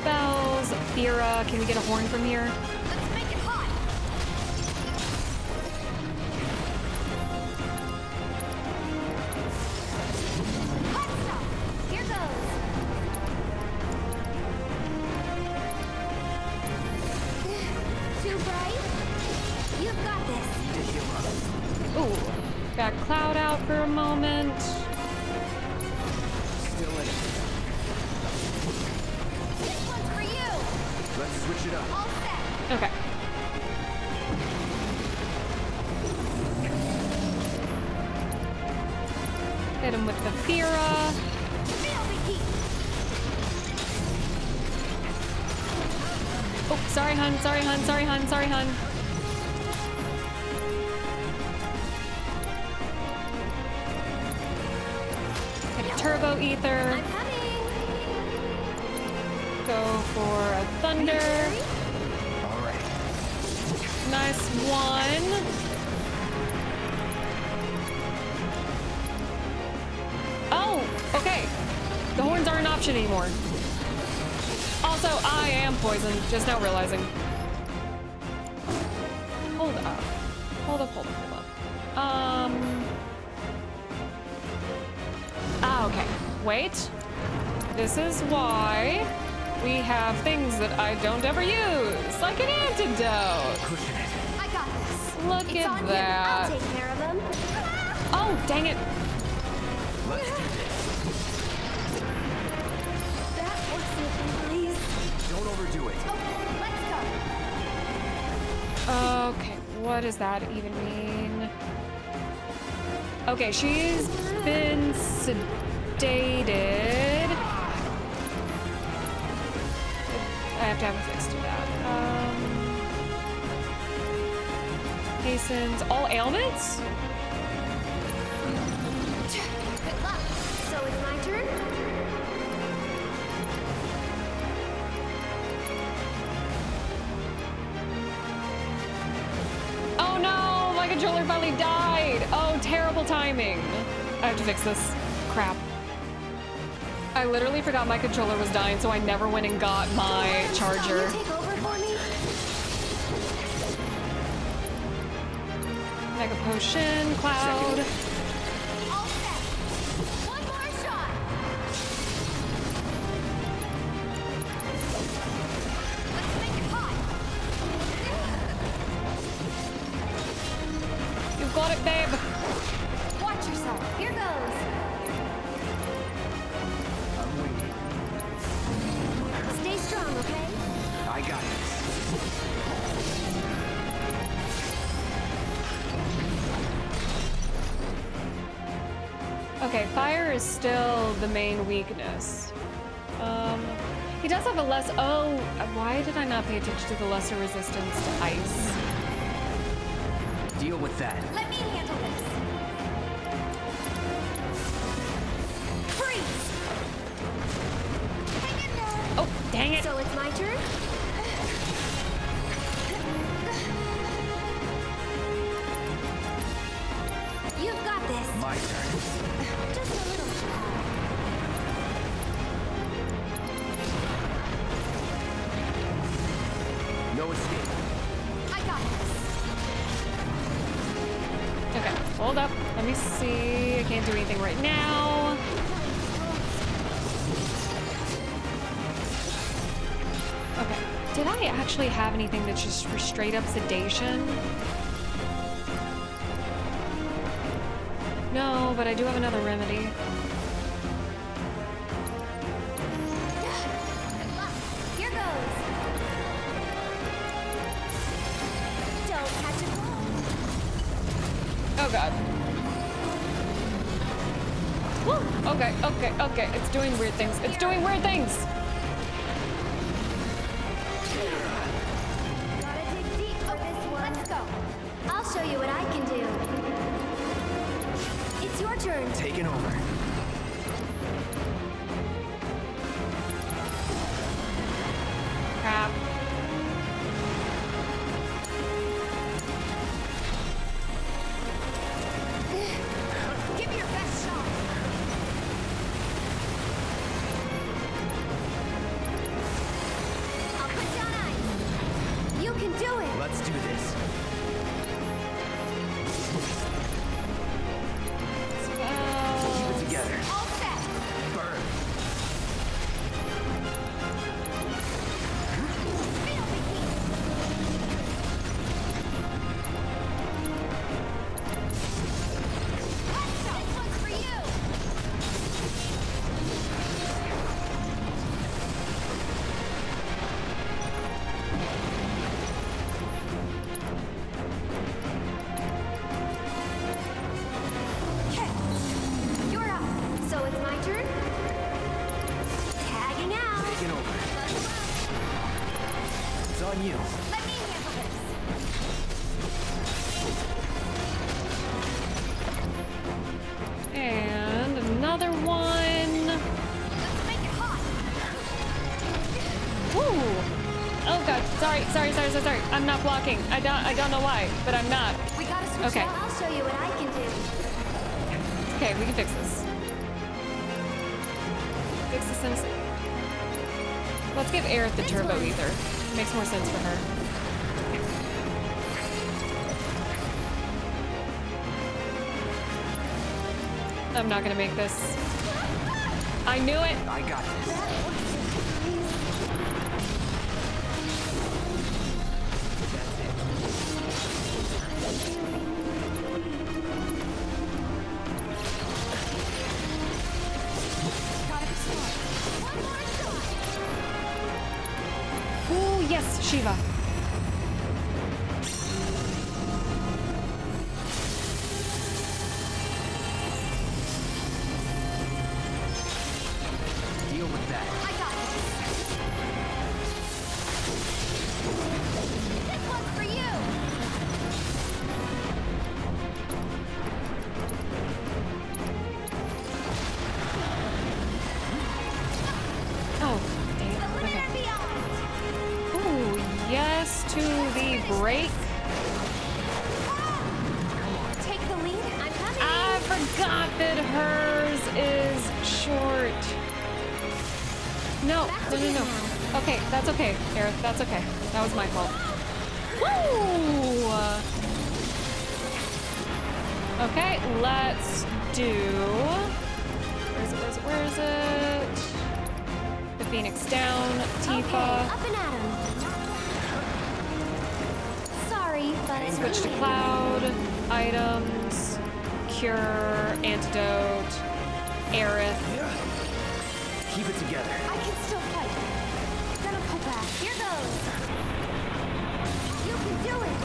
Spells, Fira. Can we get a horn from here? Sorry, hun. Have things that I don't ever use, like an antidote. I got this. Look it's at on that. You. I'll take care of him. Oh, dang it. Let's do this. That was it, please. Don't overdo it. Okay, let's go. Okay, what does that even mean? Okay, she's been sedated. Have to have a fix to that. Um, hastens all ailments? Good luck. So it's my turn? Oh no, my controller finally died. Oh, terrible timing. I have to fix this. Crap. I literally forgot my controller was dying, so I never went and got my charger. Take over for me? Mega potion, cloud. resistance to ice. Deal with that. actually have anything that's just for straight up sedation? No, but I do have another remedy. Oh god. Woo! Okay, okay, okay. It's doing weird things. It's doing weird things! turn. Taking over. not blocking. I don't I don't know why, but I'm not. We gotta switch okay. Out. I'll show you what I can do. Okay, we can fix this. Fix the sensor. Let's give Aerith the turbo either. It makes more sense for her. I'm not gonna make this. I knew it! I got this. Keep it together. I can still fight. Gonna pull back. Here goes. You can do it.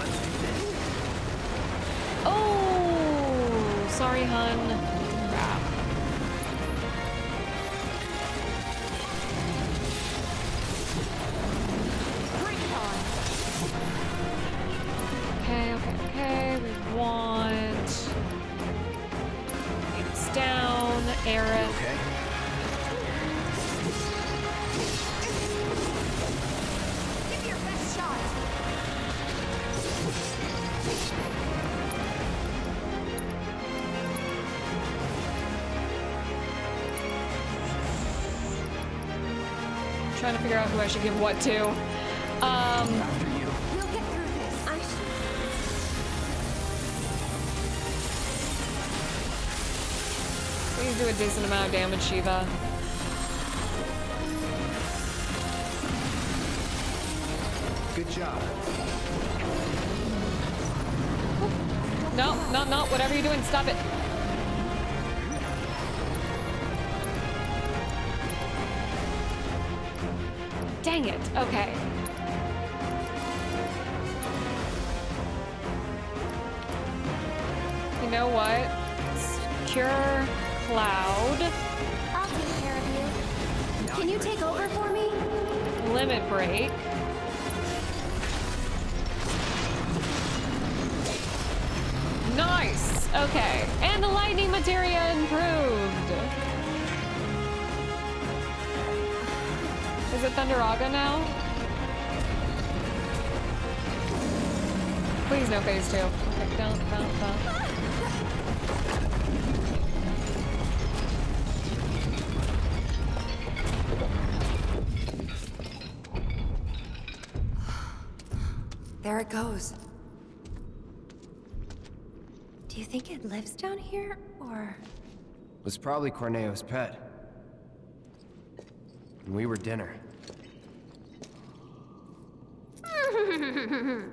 Oh, sorry, hun. I should give what to. Um, We'll get through this. I please do a decent amount of damage, Shiva. Good job. No, no, no. Whatever you're doing, stop it. Okay. You know what? Secure Cloud. I'll take care of you. Can you take over for me? Limit Break. Thunderaga now? Please no phase two. Okay, don't, don't, don't. There it goes. Do you think it lives down here, or? It Was probably Corneo's pet. And we were dinner.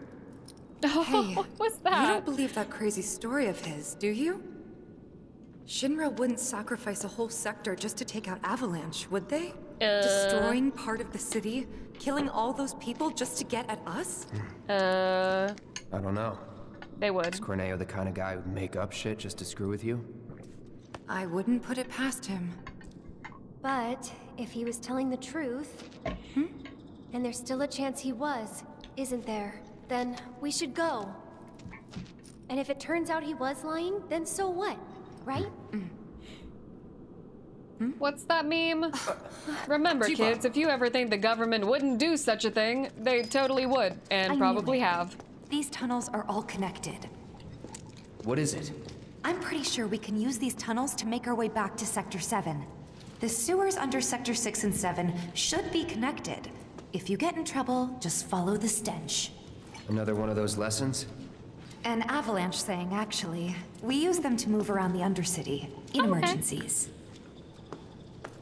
Hey, what's You that? don't believe that crazy story of his, do you? Shinra wouldn't sacrifice a whole sector just to take out Avalanche, would they? Uh. Destroying part of the city, killing all those people just to get at us? Uh, I don't know. they would. Is Corneo the kind of guy who'd make up shit just to screw with you? I wouldn't put it past him. But if he was telling the truth, and there's still a chance he was, isn't there? Then we should go. And if it turns out he was lying, then so what? Right? Hmm? What's that meme? Uh, Remember, kids, if you ever think the government wouldn't do such a thing, they totally would, and I probably have. These tunnels are all connected. What is it? I'm pretty sure we can use these tunnels to make our way back to Sector 7. The sewers under Sector 6 and 7 should be connected. If you get in trouble, just follow the stench. Another one of those lessons? An avalanche thing, actually. We use them to move around the Undercity in emergencies.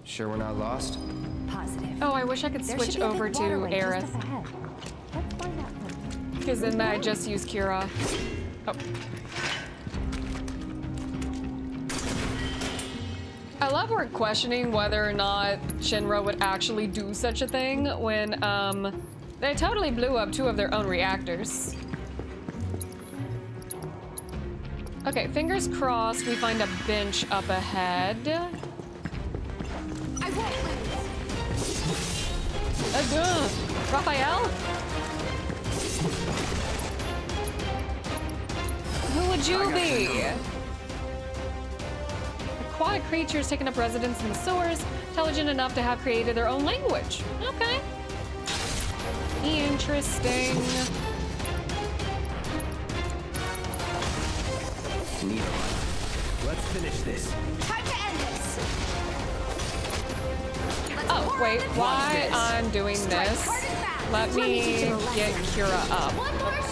Sure we're not lost? Positive. Oh, I wish I could switch should be a big over to waterway Aerith. up ahead. Let's find out first. Because then I just use Kira. Oh. I love we're questioning whether or not Shinra would actually do such a thing when um, they totally blew up two of their own reactors. Okay, fingers crossed we find a bench up ahead. I won't lose. Again. Raphael? Who would you be? Aquatic creatures taking up residence in the sewers, intelligent enough to have created their own language. Okay. Interesting. Neither. Let's finish this. Time to end this. Let's Oh, wait, why. I'm doing Strike this, hard and fast. let Let me me teach you a get. Kira up.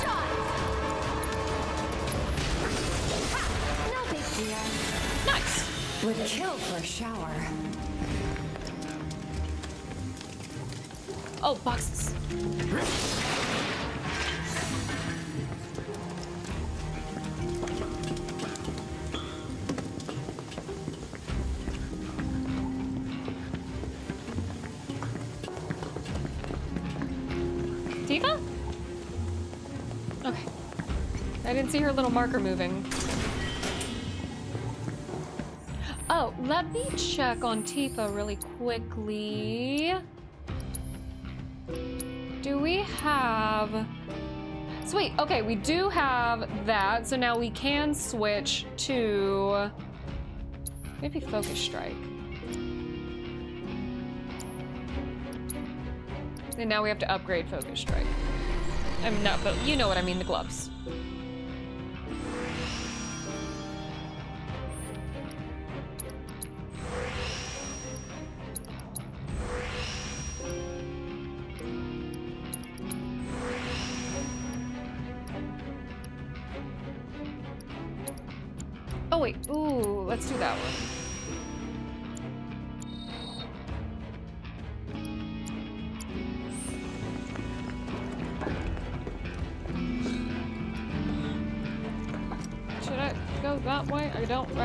Would kill for a shower. Oh, boxes. Diva? Okay. I didn't see her little marker moving. Oh, let me check on Tifa really quickly. Do we have... Sweet, okay, we do have that, so now we can switch to... Maybe Focus Strike. And now we have to upgrade Focus Strike. I'm not, but you know what I mean, the gloves.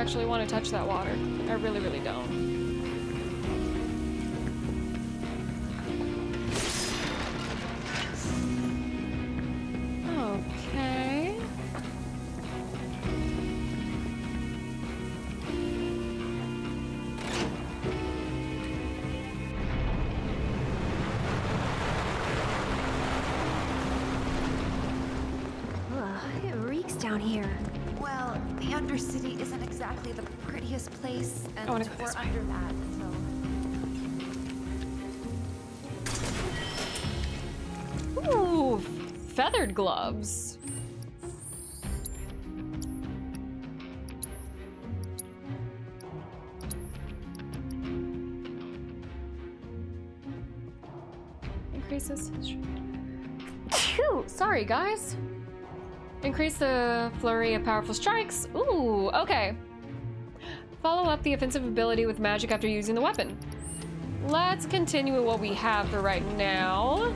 Actually want to touch that water. I really, really don't. Exactly the prettiest place, and we're under that, so... Ooh, feathered gloves. Increases. Phew, sorry guys. Increase the flurry of powerful strikes. Ooh, okay. Follow up the offensive ability with magic after using the weapon. Let's continue with what we have for right now.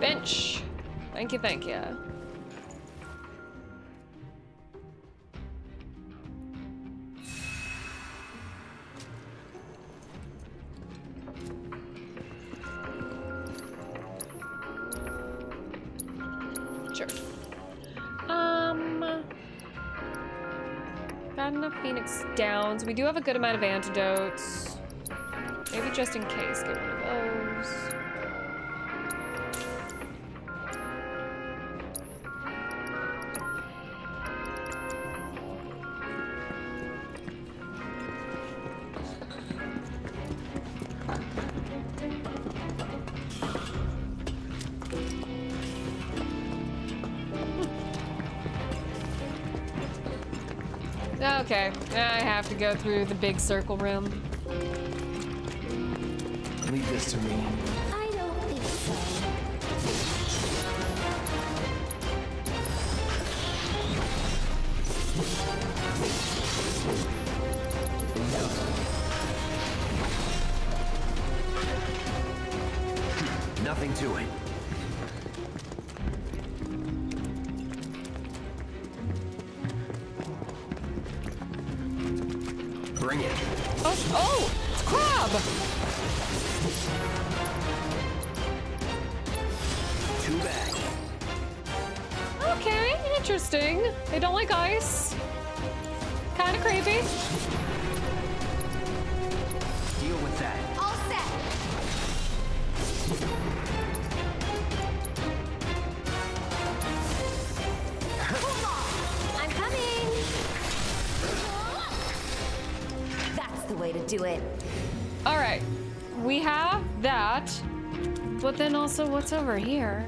Bench. Thank you, thank you. Downs. We do have a good amount of antidotes. Maybe just in case, get one of those. Go through the big circle room. Leave this to me. Over here?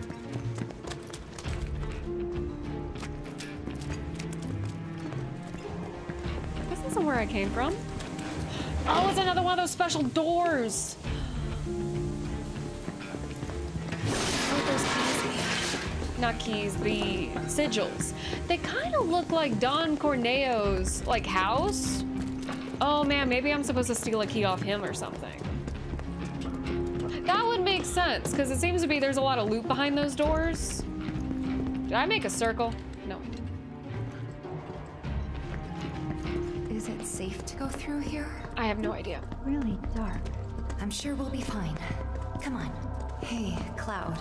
This isn't where I came from. Oh, it's another one of those special doors. Oh. Not keys, the sigils. They kind of look like Don Corneo's like house. Oh man, maybe I'm supposed to steal a key off him or something. That would make sense, because it seems to be there's a lot of loot behind those doors. Did I make a circle? No. Is it safe to go through here? I have no idea. Really dark. I'm sure we'll be fine. Come on. Hey, Cloud.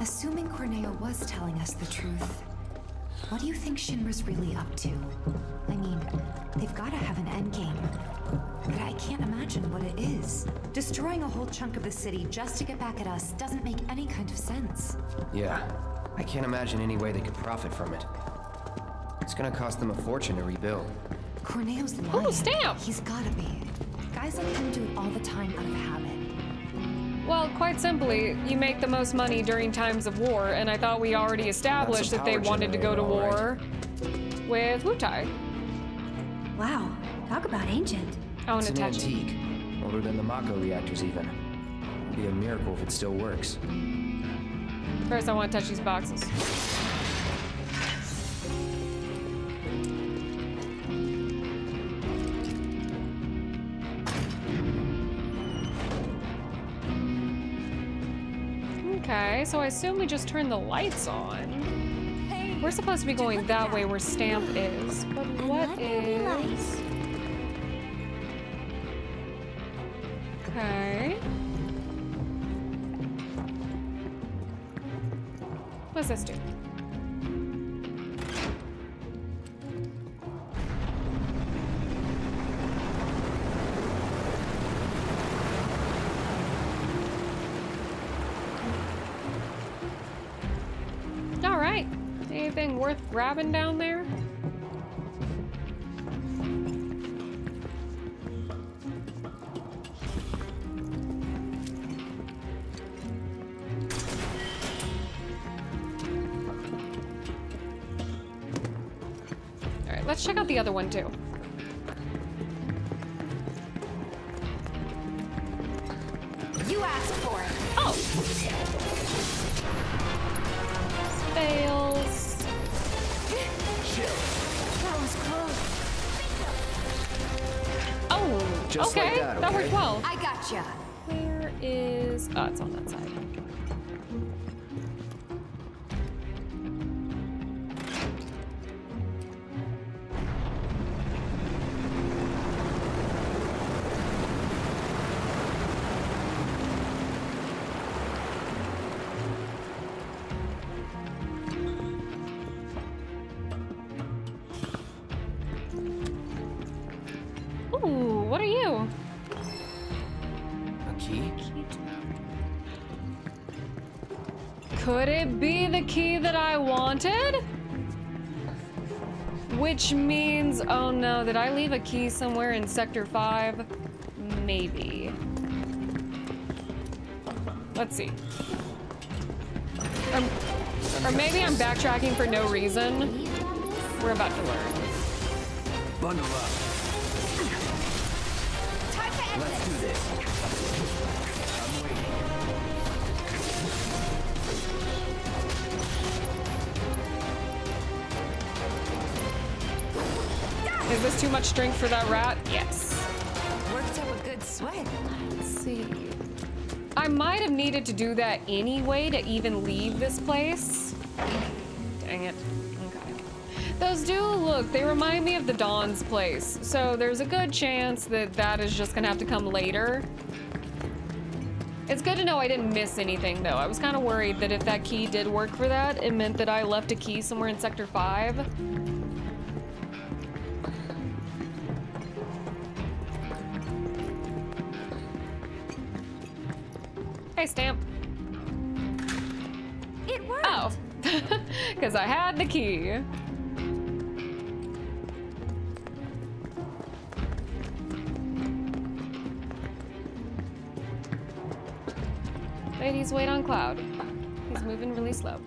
Assuming Corneo was telling us the truth, what do you think Shinra's really up to? I mean, they've gotta have an endgame. But I can't imagine what it is. Destroying a whole chunk of the city just to get back at us doesn't make any kind of sense. Yeah, I can't imagine any way they could profit from it. It's gonna cost them a fortune to rebuild. Corneo's lying. Oh, stamp! He's gotta be. Guys like him do it all the time out of habit. Well, quite simply, you make the most money during times of war, and I thought we already established that they wanted to go to generator, war with Wutai. Wow, talk about ancient. I want It's to an touch it. antique, older than the Mako reactors even. It'd be a miracle if it still works. First, I want to touch these boxes. Okay, so I assume we just turn the lights on. We're supposed to be going that way where Stamp is, but what is... Okay. What does this do? All right. Anything worth grabbing down there? Ooh, what are you? A key? Could it be the key that I wanted? Which means, oh no, did I leave a key somewhere in Sector 5? Maybe. Let's see. Or, or maybe I'm backtracking for no reason. We're about to learn. Bundle up. Much strength for that rat? Yes. Worked up a good sweat. Let's see. I might have needed to do that anyway to even leave this place. Dang it. Okay. Those do look, they remind me of the Don's place. So there's a good chance that that is just gonna have to come later. It's good to know I didn't miss anything though. I was kind of worried that if that key did work for that, it meant that I left a key somewhere in Sector 5. The key. Ladies, wait on Cloud. He's moving really slow.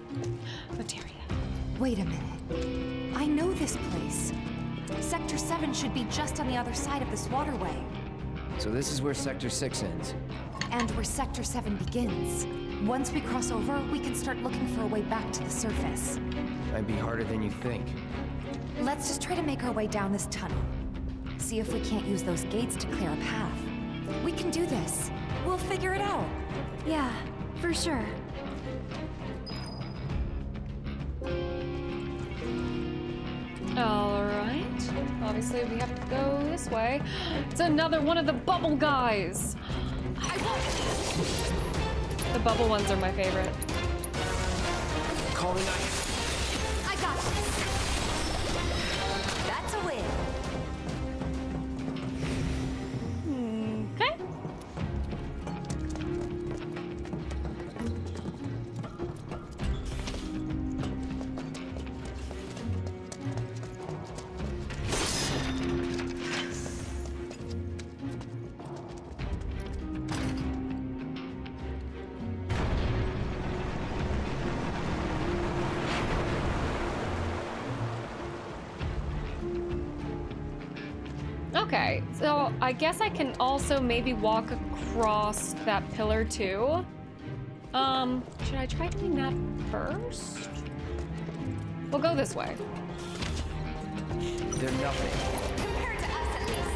Materia. Wait a minute. I know this place. Sector 7 should be just on the other side of this waterway. So this is where Sector 6 ends. And where Sector 7 begins. Once we cross over, we can start looking for a way back to the surface. Might be harder than you think. Let's just try to make our way down this tunnel. See if we can't use those gates to clear a path. We can do this. We'll figure it out. Yeah, for sure. All right. obviously we have to go this way. It's another one of the bubble guys. The bubble ones are my favorite. Calling also maybe walk across that pillar too. Um, should I try doing that first? We'll go this way. They're nothing. Compared to us, at least.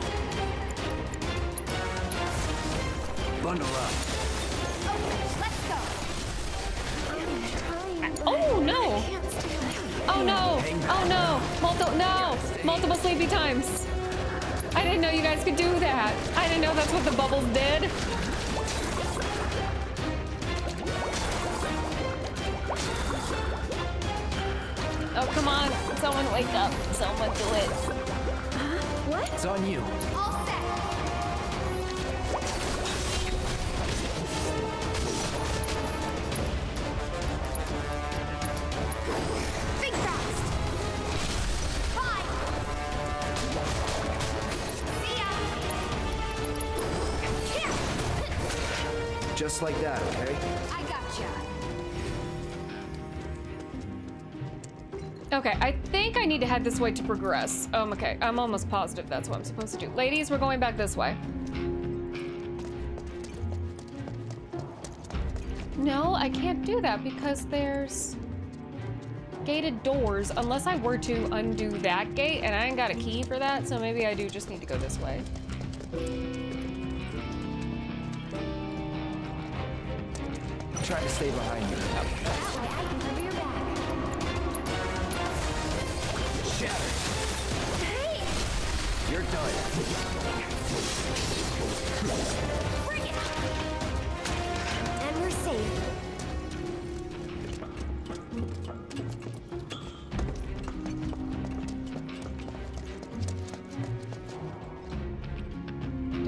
Bundle up. Okay, let's go. Oh no! Oh no! Oh no! Multiple no! Multiple sleepy times. I didn't know you guys could do that. I didn't know that's what the bubbles did. Oh come on! Someone wake up! Someone do it! What? It's on you. Head this way to progress. Um, okay, I'm almost positive that's what I'm supposed to do. Ladies, we're going back this way. No, I can't do that because there's gated doors unless I were to undo that gate and I ain't got a key for that, so maybe I do just need to go this way. Try to stay behind you. Shatter.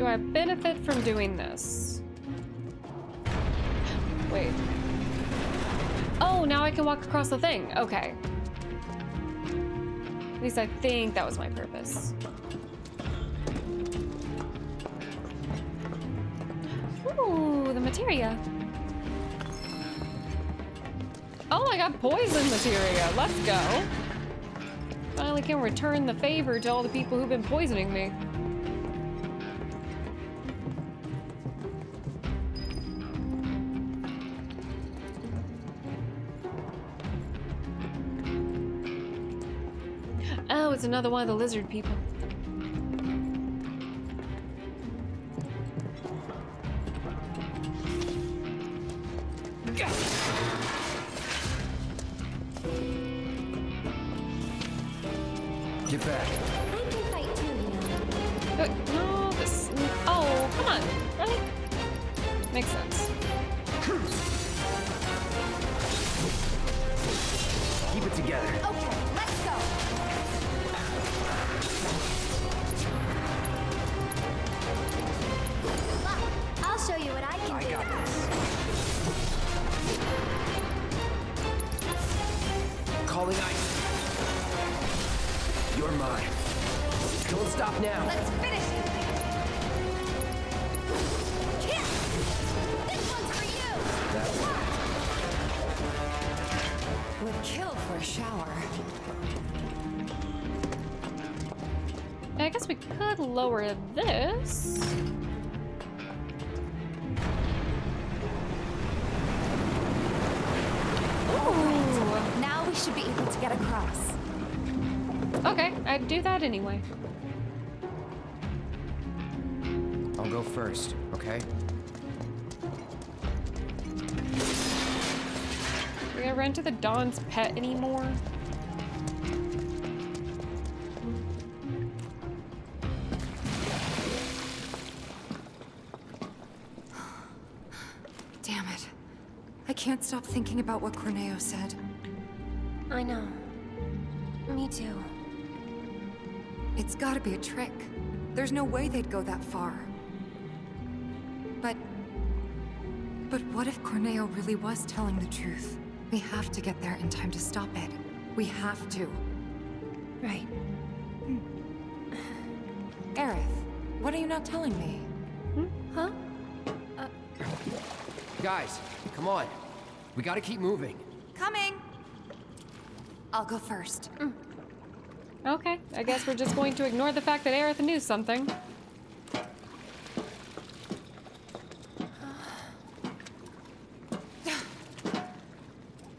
Do I benefit from doing this? Wait. Oh, now I can walk across the thing. Okay. At least I think that was my purpose. Ooh, the materia. Oh, I got poison materia. Let's go. Finally can return the favor to all the people who've been poisoning me. Oh, it's another one of the lizard people. Got this. Calling ice. You're mine. Don't stop now. Let's finish it. Here. This one's for you. Would kill for a shower. I guess we could lower this. should be able to get across. Okay, I'd do that anyway. I'll go first, okay? We gonna run to the Don's pet anymore? Damn it. I can't stop thinking about what Corneo said. I know. Me too. It's gotta be a trick. There's no way they'd go that far. But... But what if Corneo really was telling the truth? We have to get there in time to stop it. We have to. Right. Hmm. Aerith, what are you not telling me? Hmm? Huh? Uh. Guys, come on. We gotta keep moving. Coming! I'll go first. Mm. Okay, I guess we're just going to ignore the fact that Aerith knew something.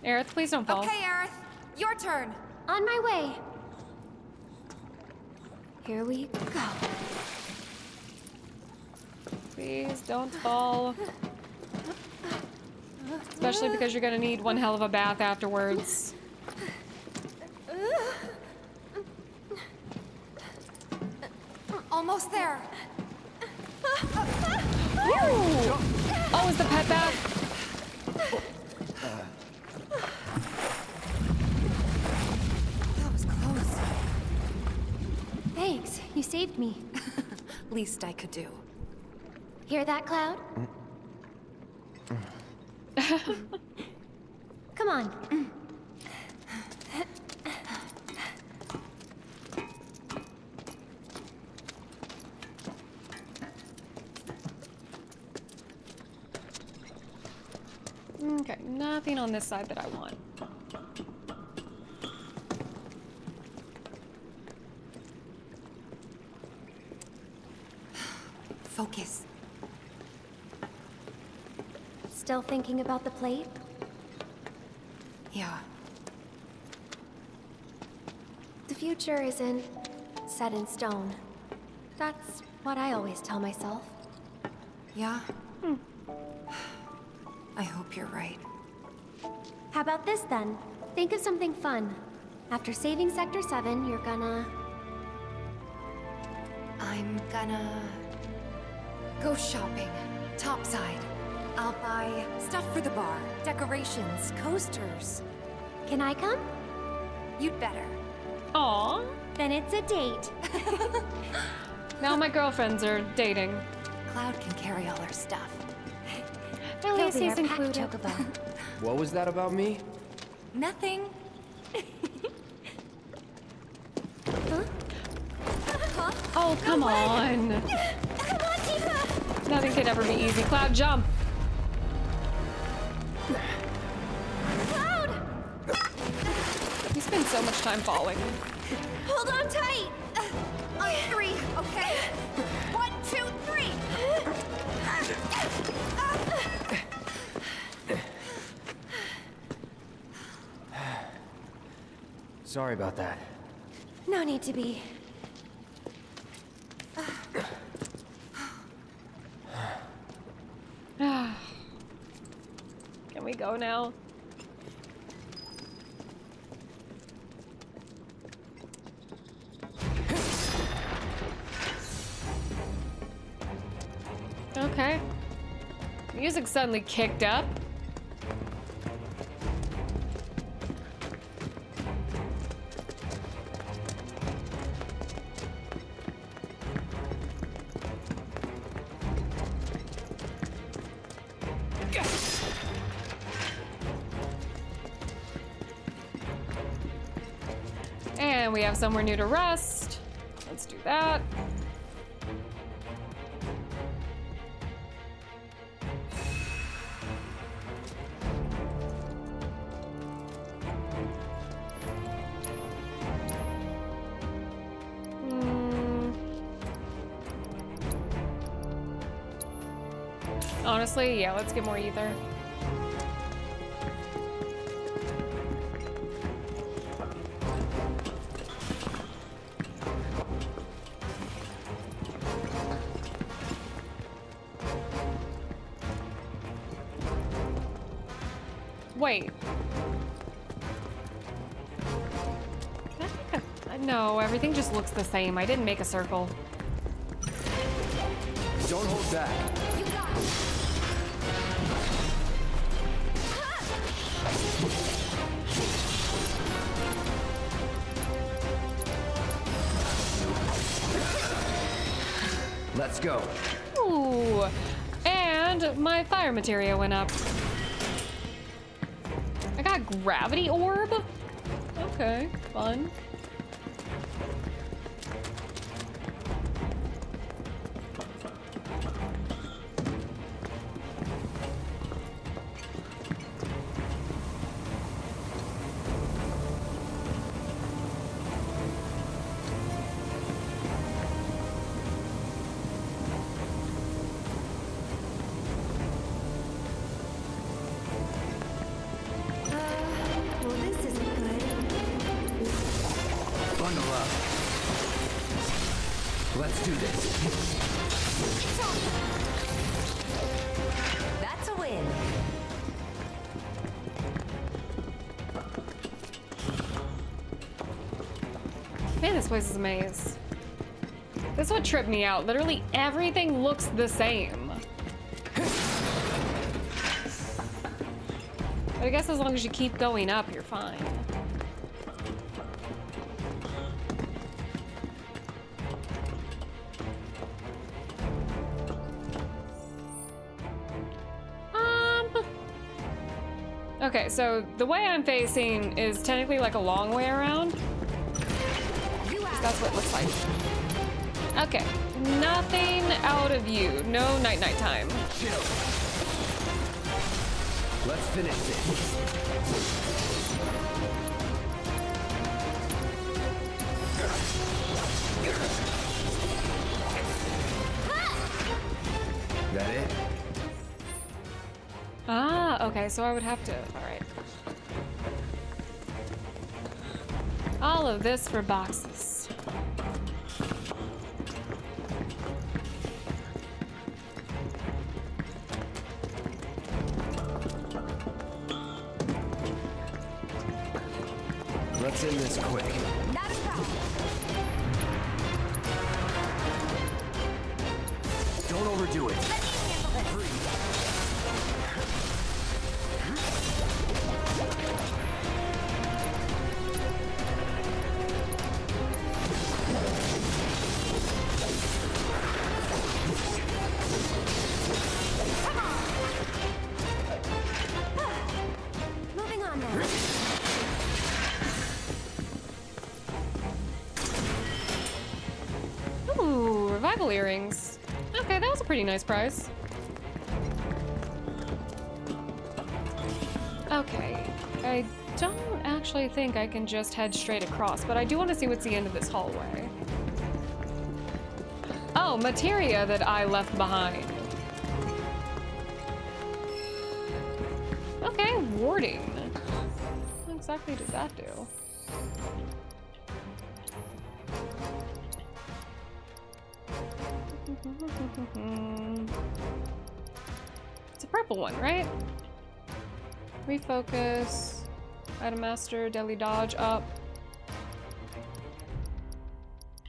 Aerith, please don't fall. Okay, Aerith, your turn. On my way. Here we go. Please don't fall. Especially because you're gonna need one hell of a bath afterwards. Almost there. Oh, is the pet bath? That was close. Thanks, you saved me. Least I could do. Hear that, Cloud? Mm. Come on. Okay, nothing on this side that I want. Focus. Still thinking about the plate? Yeah. The future isn't set in stone. That's what I always tell myself. Yeah? Hmm. I hope you're right. How about this then? Think of something fun. After saving Sector 7, you're gonna... I'm gonna... go shopping. Topside. I'll buy stuff for the bar, decorations, coasters. Can I come? You'd better. Aw. Then it's a date. Now my girlfriends are dating. Cloud can carry all our stuff. He'll be Ulysses included. chocobo. What was that about me? Nothing. Oh, come on. Come on, Tifa! Nothing could ever be easy. Cloud, jump. Cloud! You spend so much time falling. Hold on tight! Sorry about that. No need to be. Can we go now? Okay. Music suddenly kicked up. Somewhere new to rest. Let's do that. Hmm. Honestly, yeah, let's get more ether. looks the same. I didn't make a circle. Don't hold back. Let's go. Ooh. And my fire materia went up. I got gravity orb? Okay, fun. This place is a maze. This would trip me out. Literally everything looks the same. But I guess as long as you keep going up, you're fine. Um. Okay, so the way I'm facing is technically like a long way around. That's what it looks like. Okay, nothing out of you. No night night time. Let's finish this. That it? Ah, okay, so I would have to. All right. All of this for boxes. Nice prize. Okay, I don't actually think I can just head straight across, but I do want to see what's the end of this hallway. Oh, materia that I left behind. Okay, warding. What exactly does that It's a purple one, right? Refocus. Item Master, Deadly Dodge up.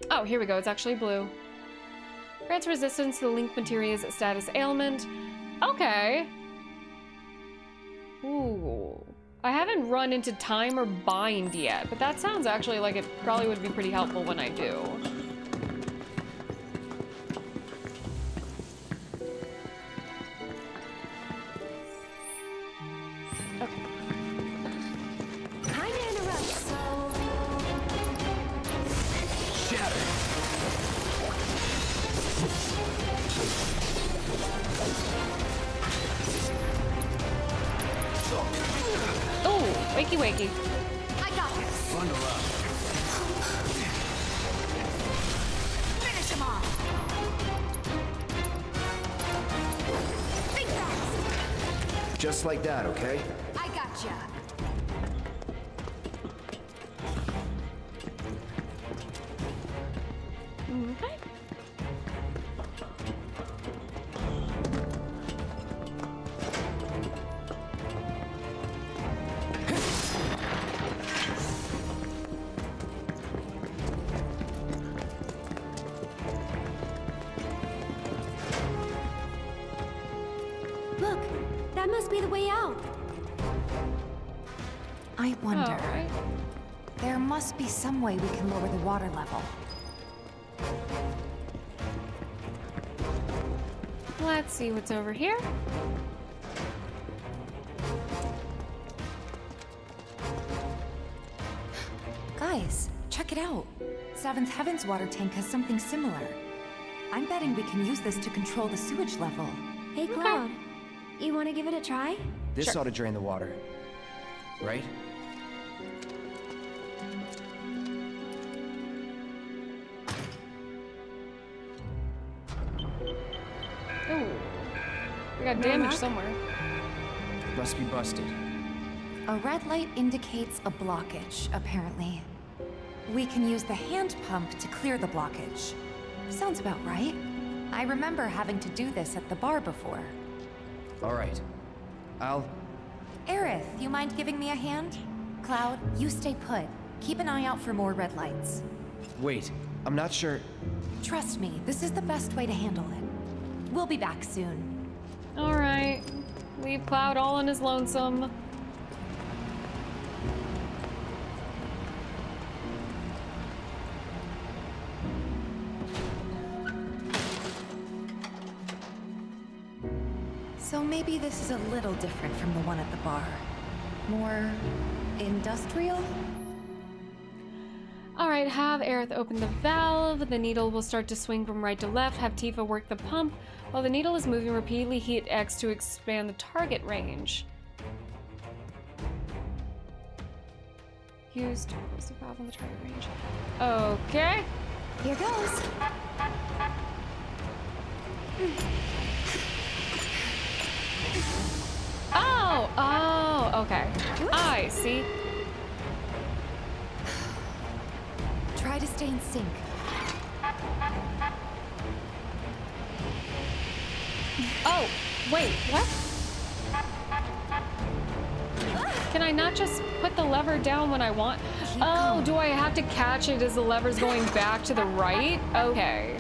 Oh, here we go. It's actually blue. Grants resistance to the Link Materia's status ailment. Okay. Ooh. I haven't run into Time or Bind yet, but that sounds actually like it probably would be pretty helpful when I do. See what's over here. Guys, check it out. Seventh Heaven's water tank has something similar. I'm betting we can use this to control the sewage level. Hey, Cloud. You want to give it a try? This ought to drain the water. Right? Must be busted. A red light indicates a blockage, apparently. We can use the hand pump to clear the blockage. Sounds about right. I remember having to do this at the bar before. All right. I'll. Aerith, you mind giving me a hand? Cloud, you stay put. Keep an eye out for more red lights. Wait. I'm not sure. Trust me, this is the best way to handle it. We'll be back soon. All right. Leave Cloud all on his lonesome. So maybe this is a little different from the one at the bar. More industrial? All right, have Aerith open the valve. The needle will start to swing from right to left. Have Tifa work the pump. While the needle is moving, repeatedly hit X to expand the target range. Use to close the valve on the target range. Okay. Here goes. Oh, oh, okay. I see. Try to stay in sync. Oh, wait, what? Can I not just put the lever down when I want? Oh, do I have to catch it as the lever's going back to the right? Okay.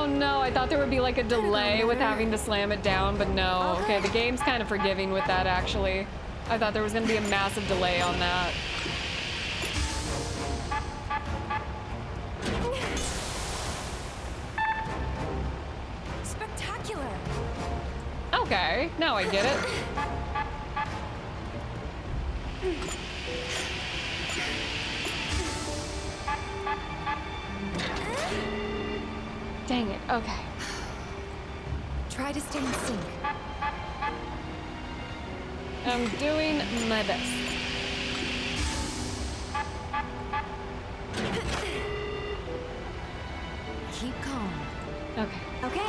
Oh no, I thought there would be like a delay with having to slam it down, but no. Okay, the game's kind of forgiving with that actually. I thought there was gonna be a massive delay on that. Spectacular! Okay, now I get it. Dang it, okay. Try to stay in sync. I'm doing my best. Keep calm. Okay. Okay.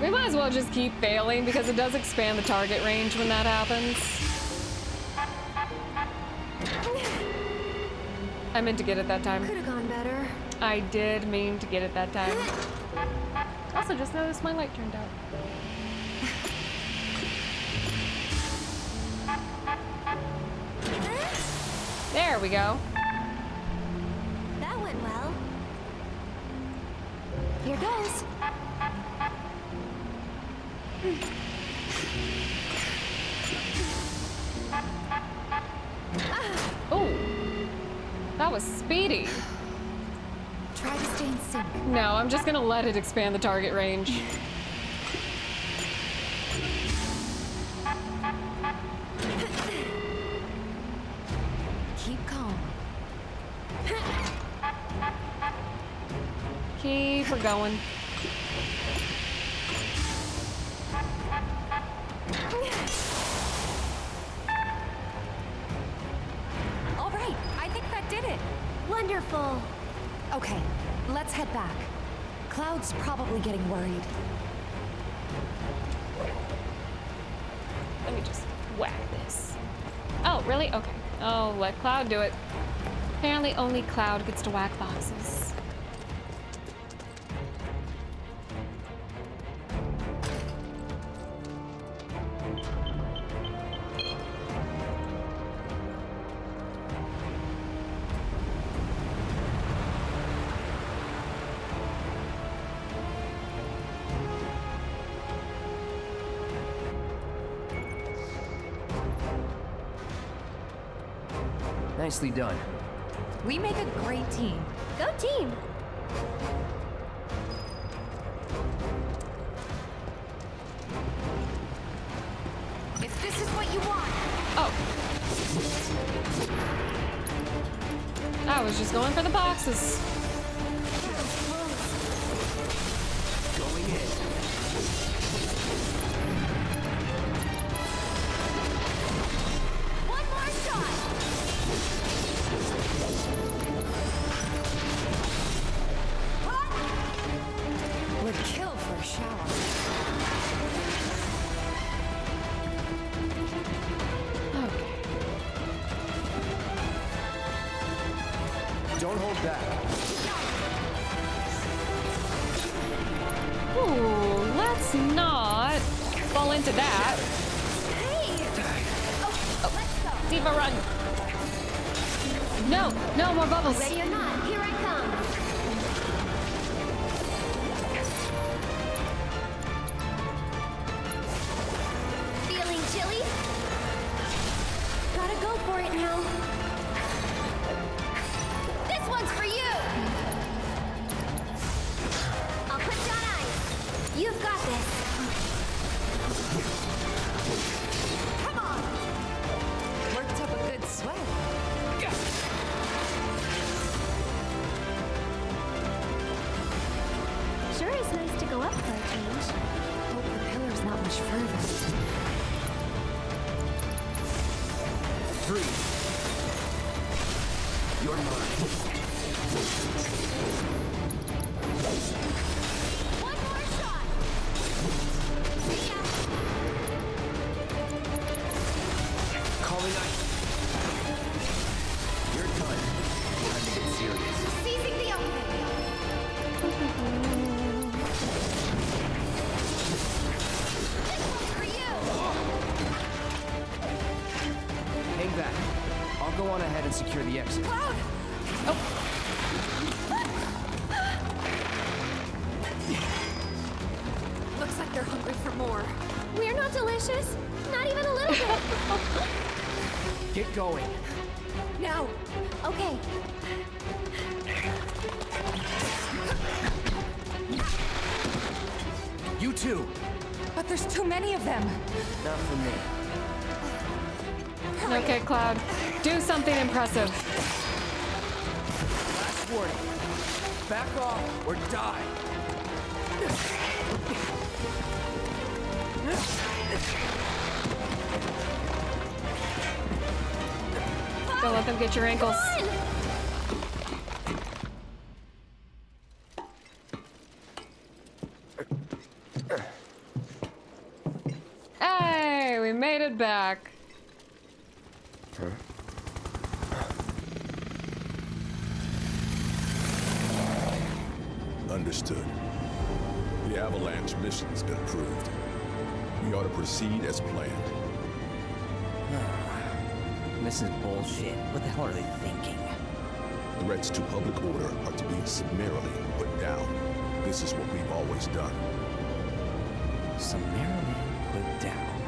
We might as well just keep failing because it does expand the target range when that happens. I meant to get it that time. Could have gone better. I did mean to get it that time. Also, just noticed my light turned out. There we go. That went well. Here goes. Oh, that was speedy. Try to stay in sync. No, I'm just gonna let it expand the target range. Keep calm. Keep her going. All right, I think that did it. Wonderful. Okay, let's head back. Cloud's probably getting worried. Let me just whack this. Oh, really? Okay. Oh, let Cloud do it. Apparently only Cloud gets to whack boxes. Nicely done. We make a great team. Go team! If this is what you want. Oh. I was just going for the boxes. Going. Now! Okay. You too. But there's too many of them. Not for me. Okay, Cloud. Do something impressive. Last warning. Back off or die. Don't let them get your ankles. Hey, we made it back. Understood. The Avalanche mission's been approved. We ought to proceed as planned. This is bullshit. What the hell are they thinking? Threats to public order are to be summarily put down. This is what we've always done. Summarily put down.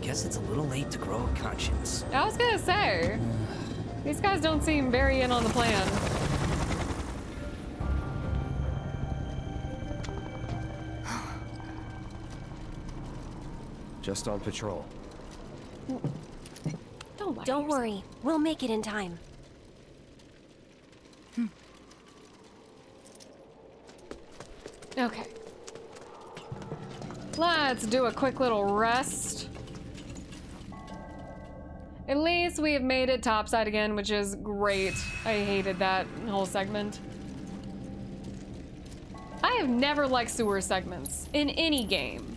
Guess it's a little late to grow a conscience. I was gonna say, these guys don't seem very in on the plan. Just on patrol. Don't, Don't worry. We'll make it in time. Hmm. Okay. Let's do a quick little rest. At least we have made it topside again, which is great. I hated that whole segment. I have never liked sewer segments in any game.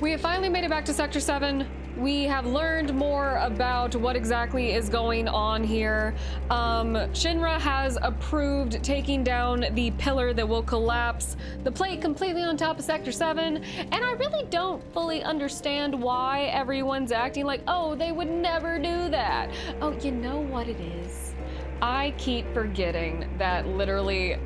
We have finally made it back to Sector 7. we have learned more about what exactly is going on here. Um, Shinra has approved taking down the pillar that will collapse the plate completely on top of Sector 7, and I really don't fully understand why everyone's acting like, oh, they would never do that. Oh, you know what it is? I keep forgetting that literally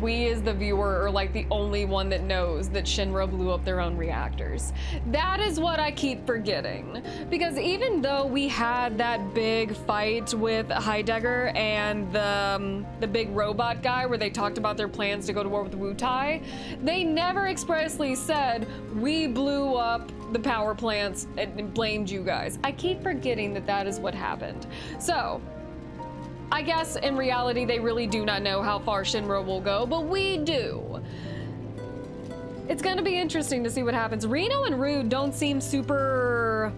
we as the viewer are like the only one that knows that Shinra blew up their own reactors. That is what I keep forgetting. Because even though we had that big fight with Heidegger and the, um, the big robot guy where they talked about their plans to go to war with Wutai, they never expressly said, we blew up the power plants and blamed you guys. I keep forgetting that that is what happened. So, I guess in reality, they really do not know how far Shinra will go, but we do. It's gonna be interesting to see what happens. Reno and Rude don't seem super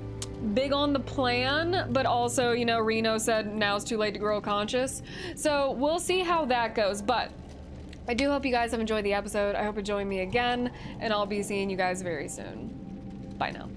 big on the plan, but also, you know, Reno said now it's too late to grow conscious. So we'll see how that goes, but I do hope you guys have enjoyed the episode. I hope you join me again, and I'll be seeing you guys very soon. Bye now.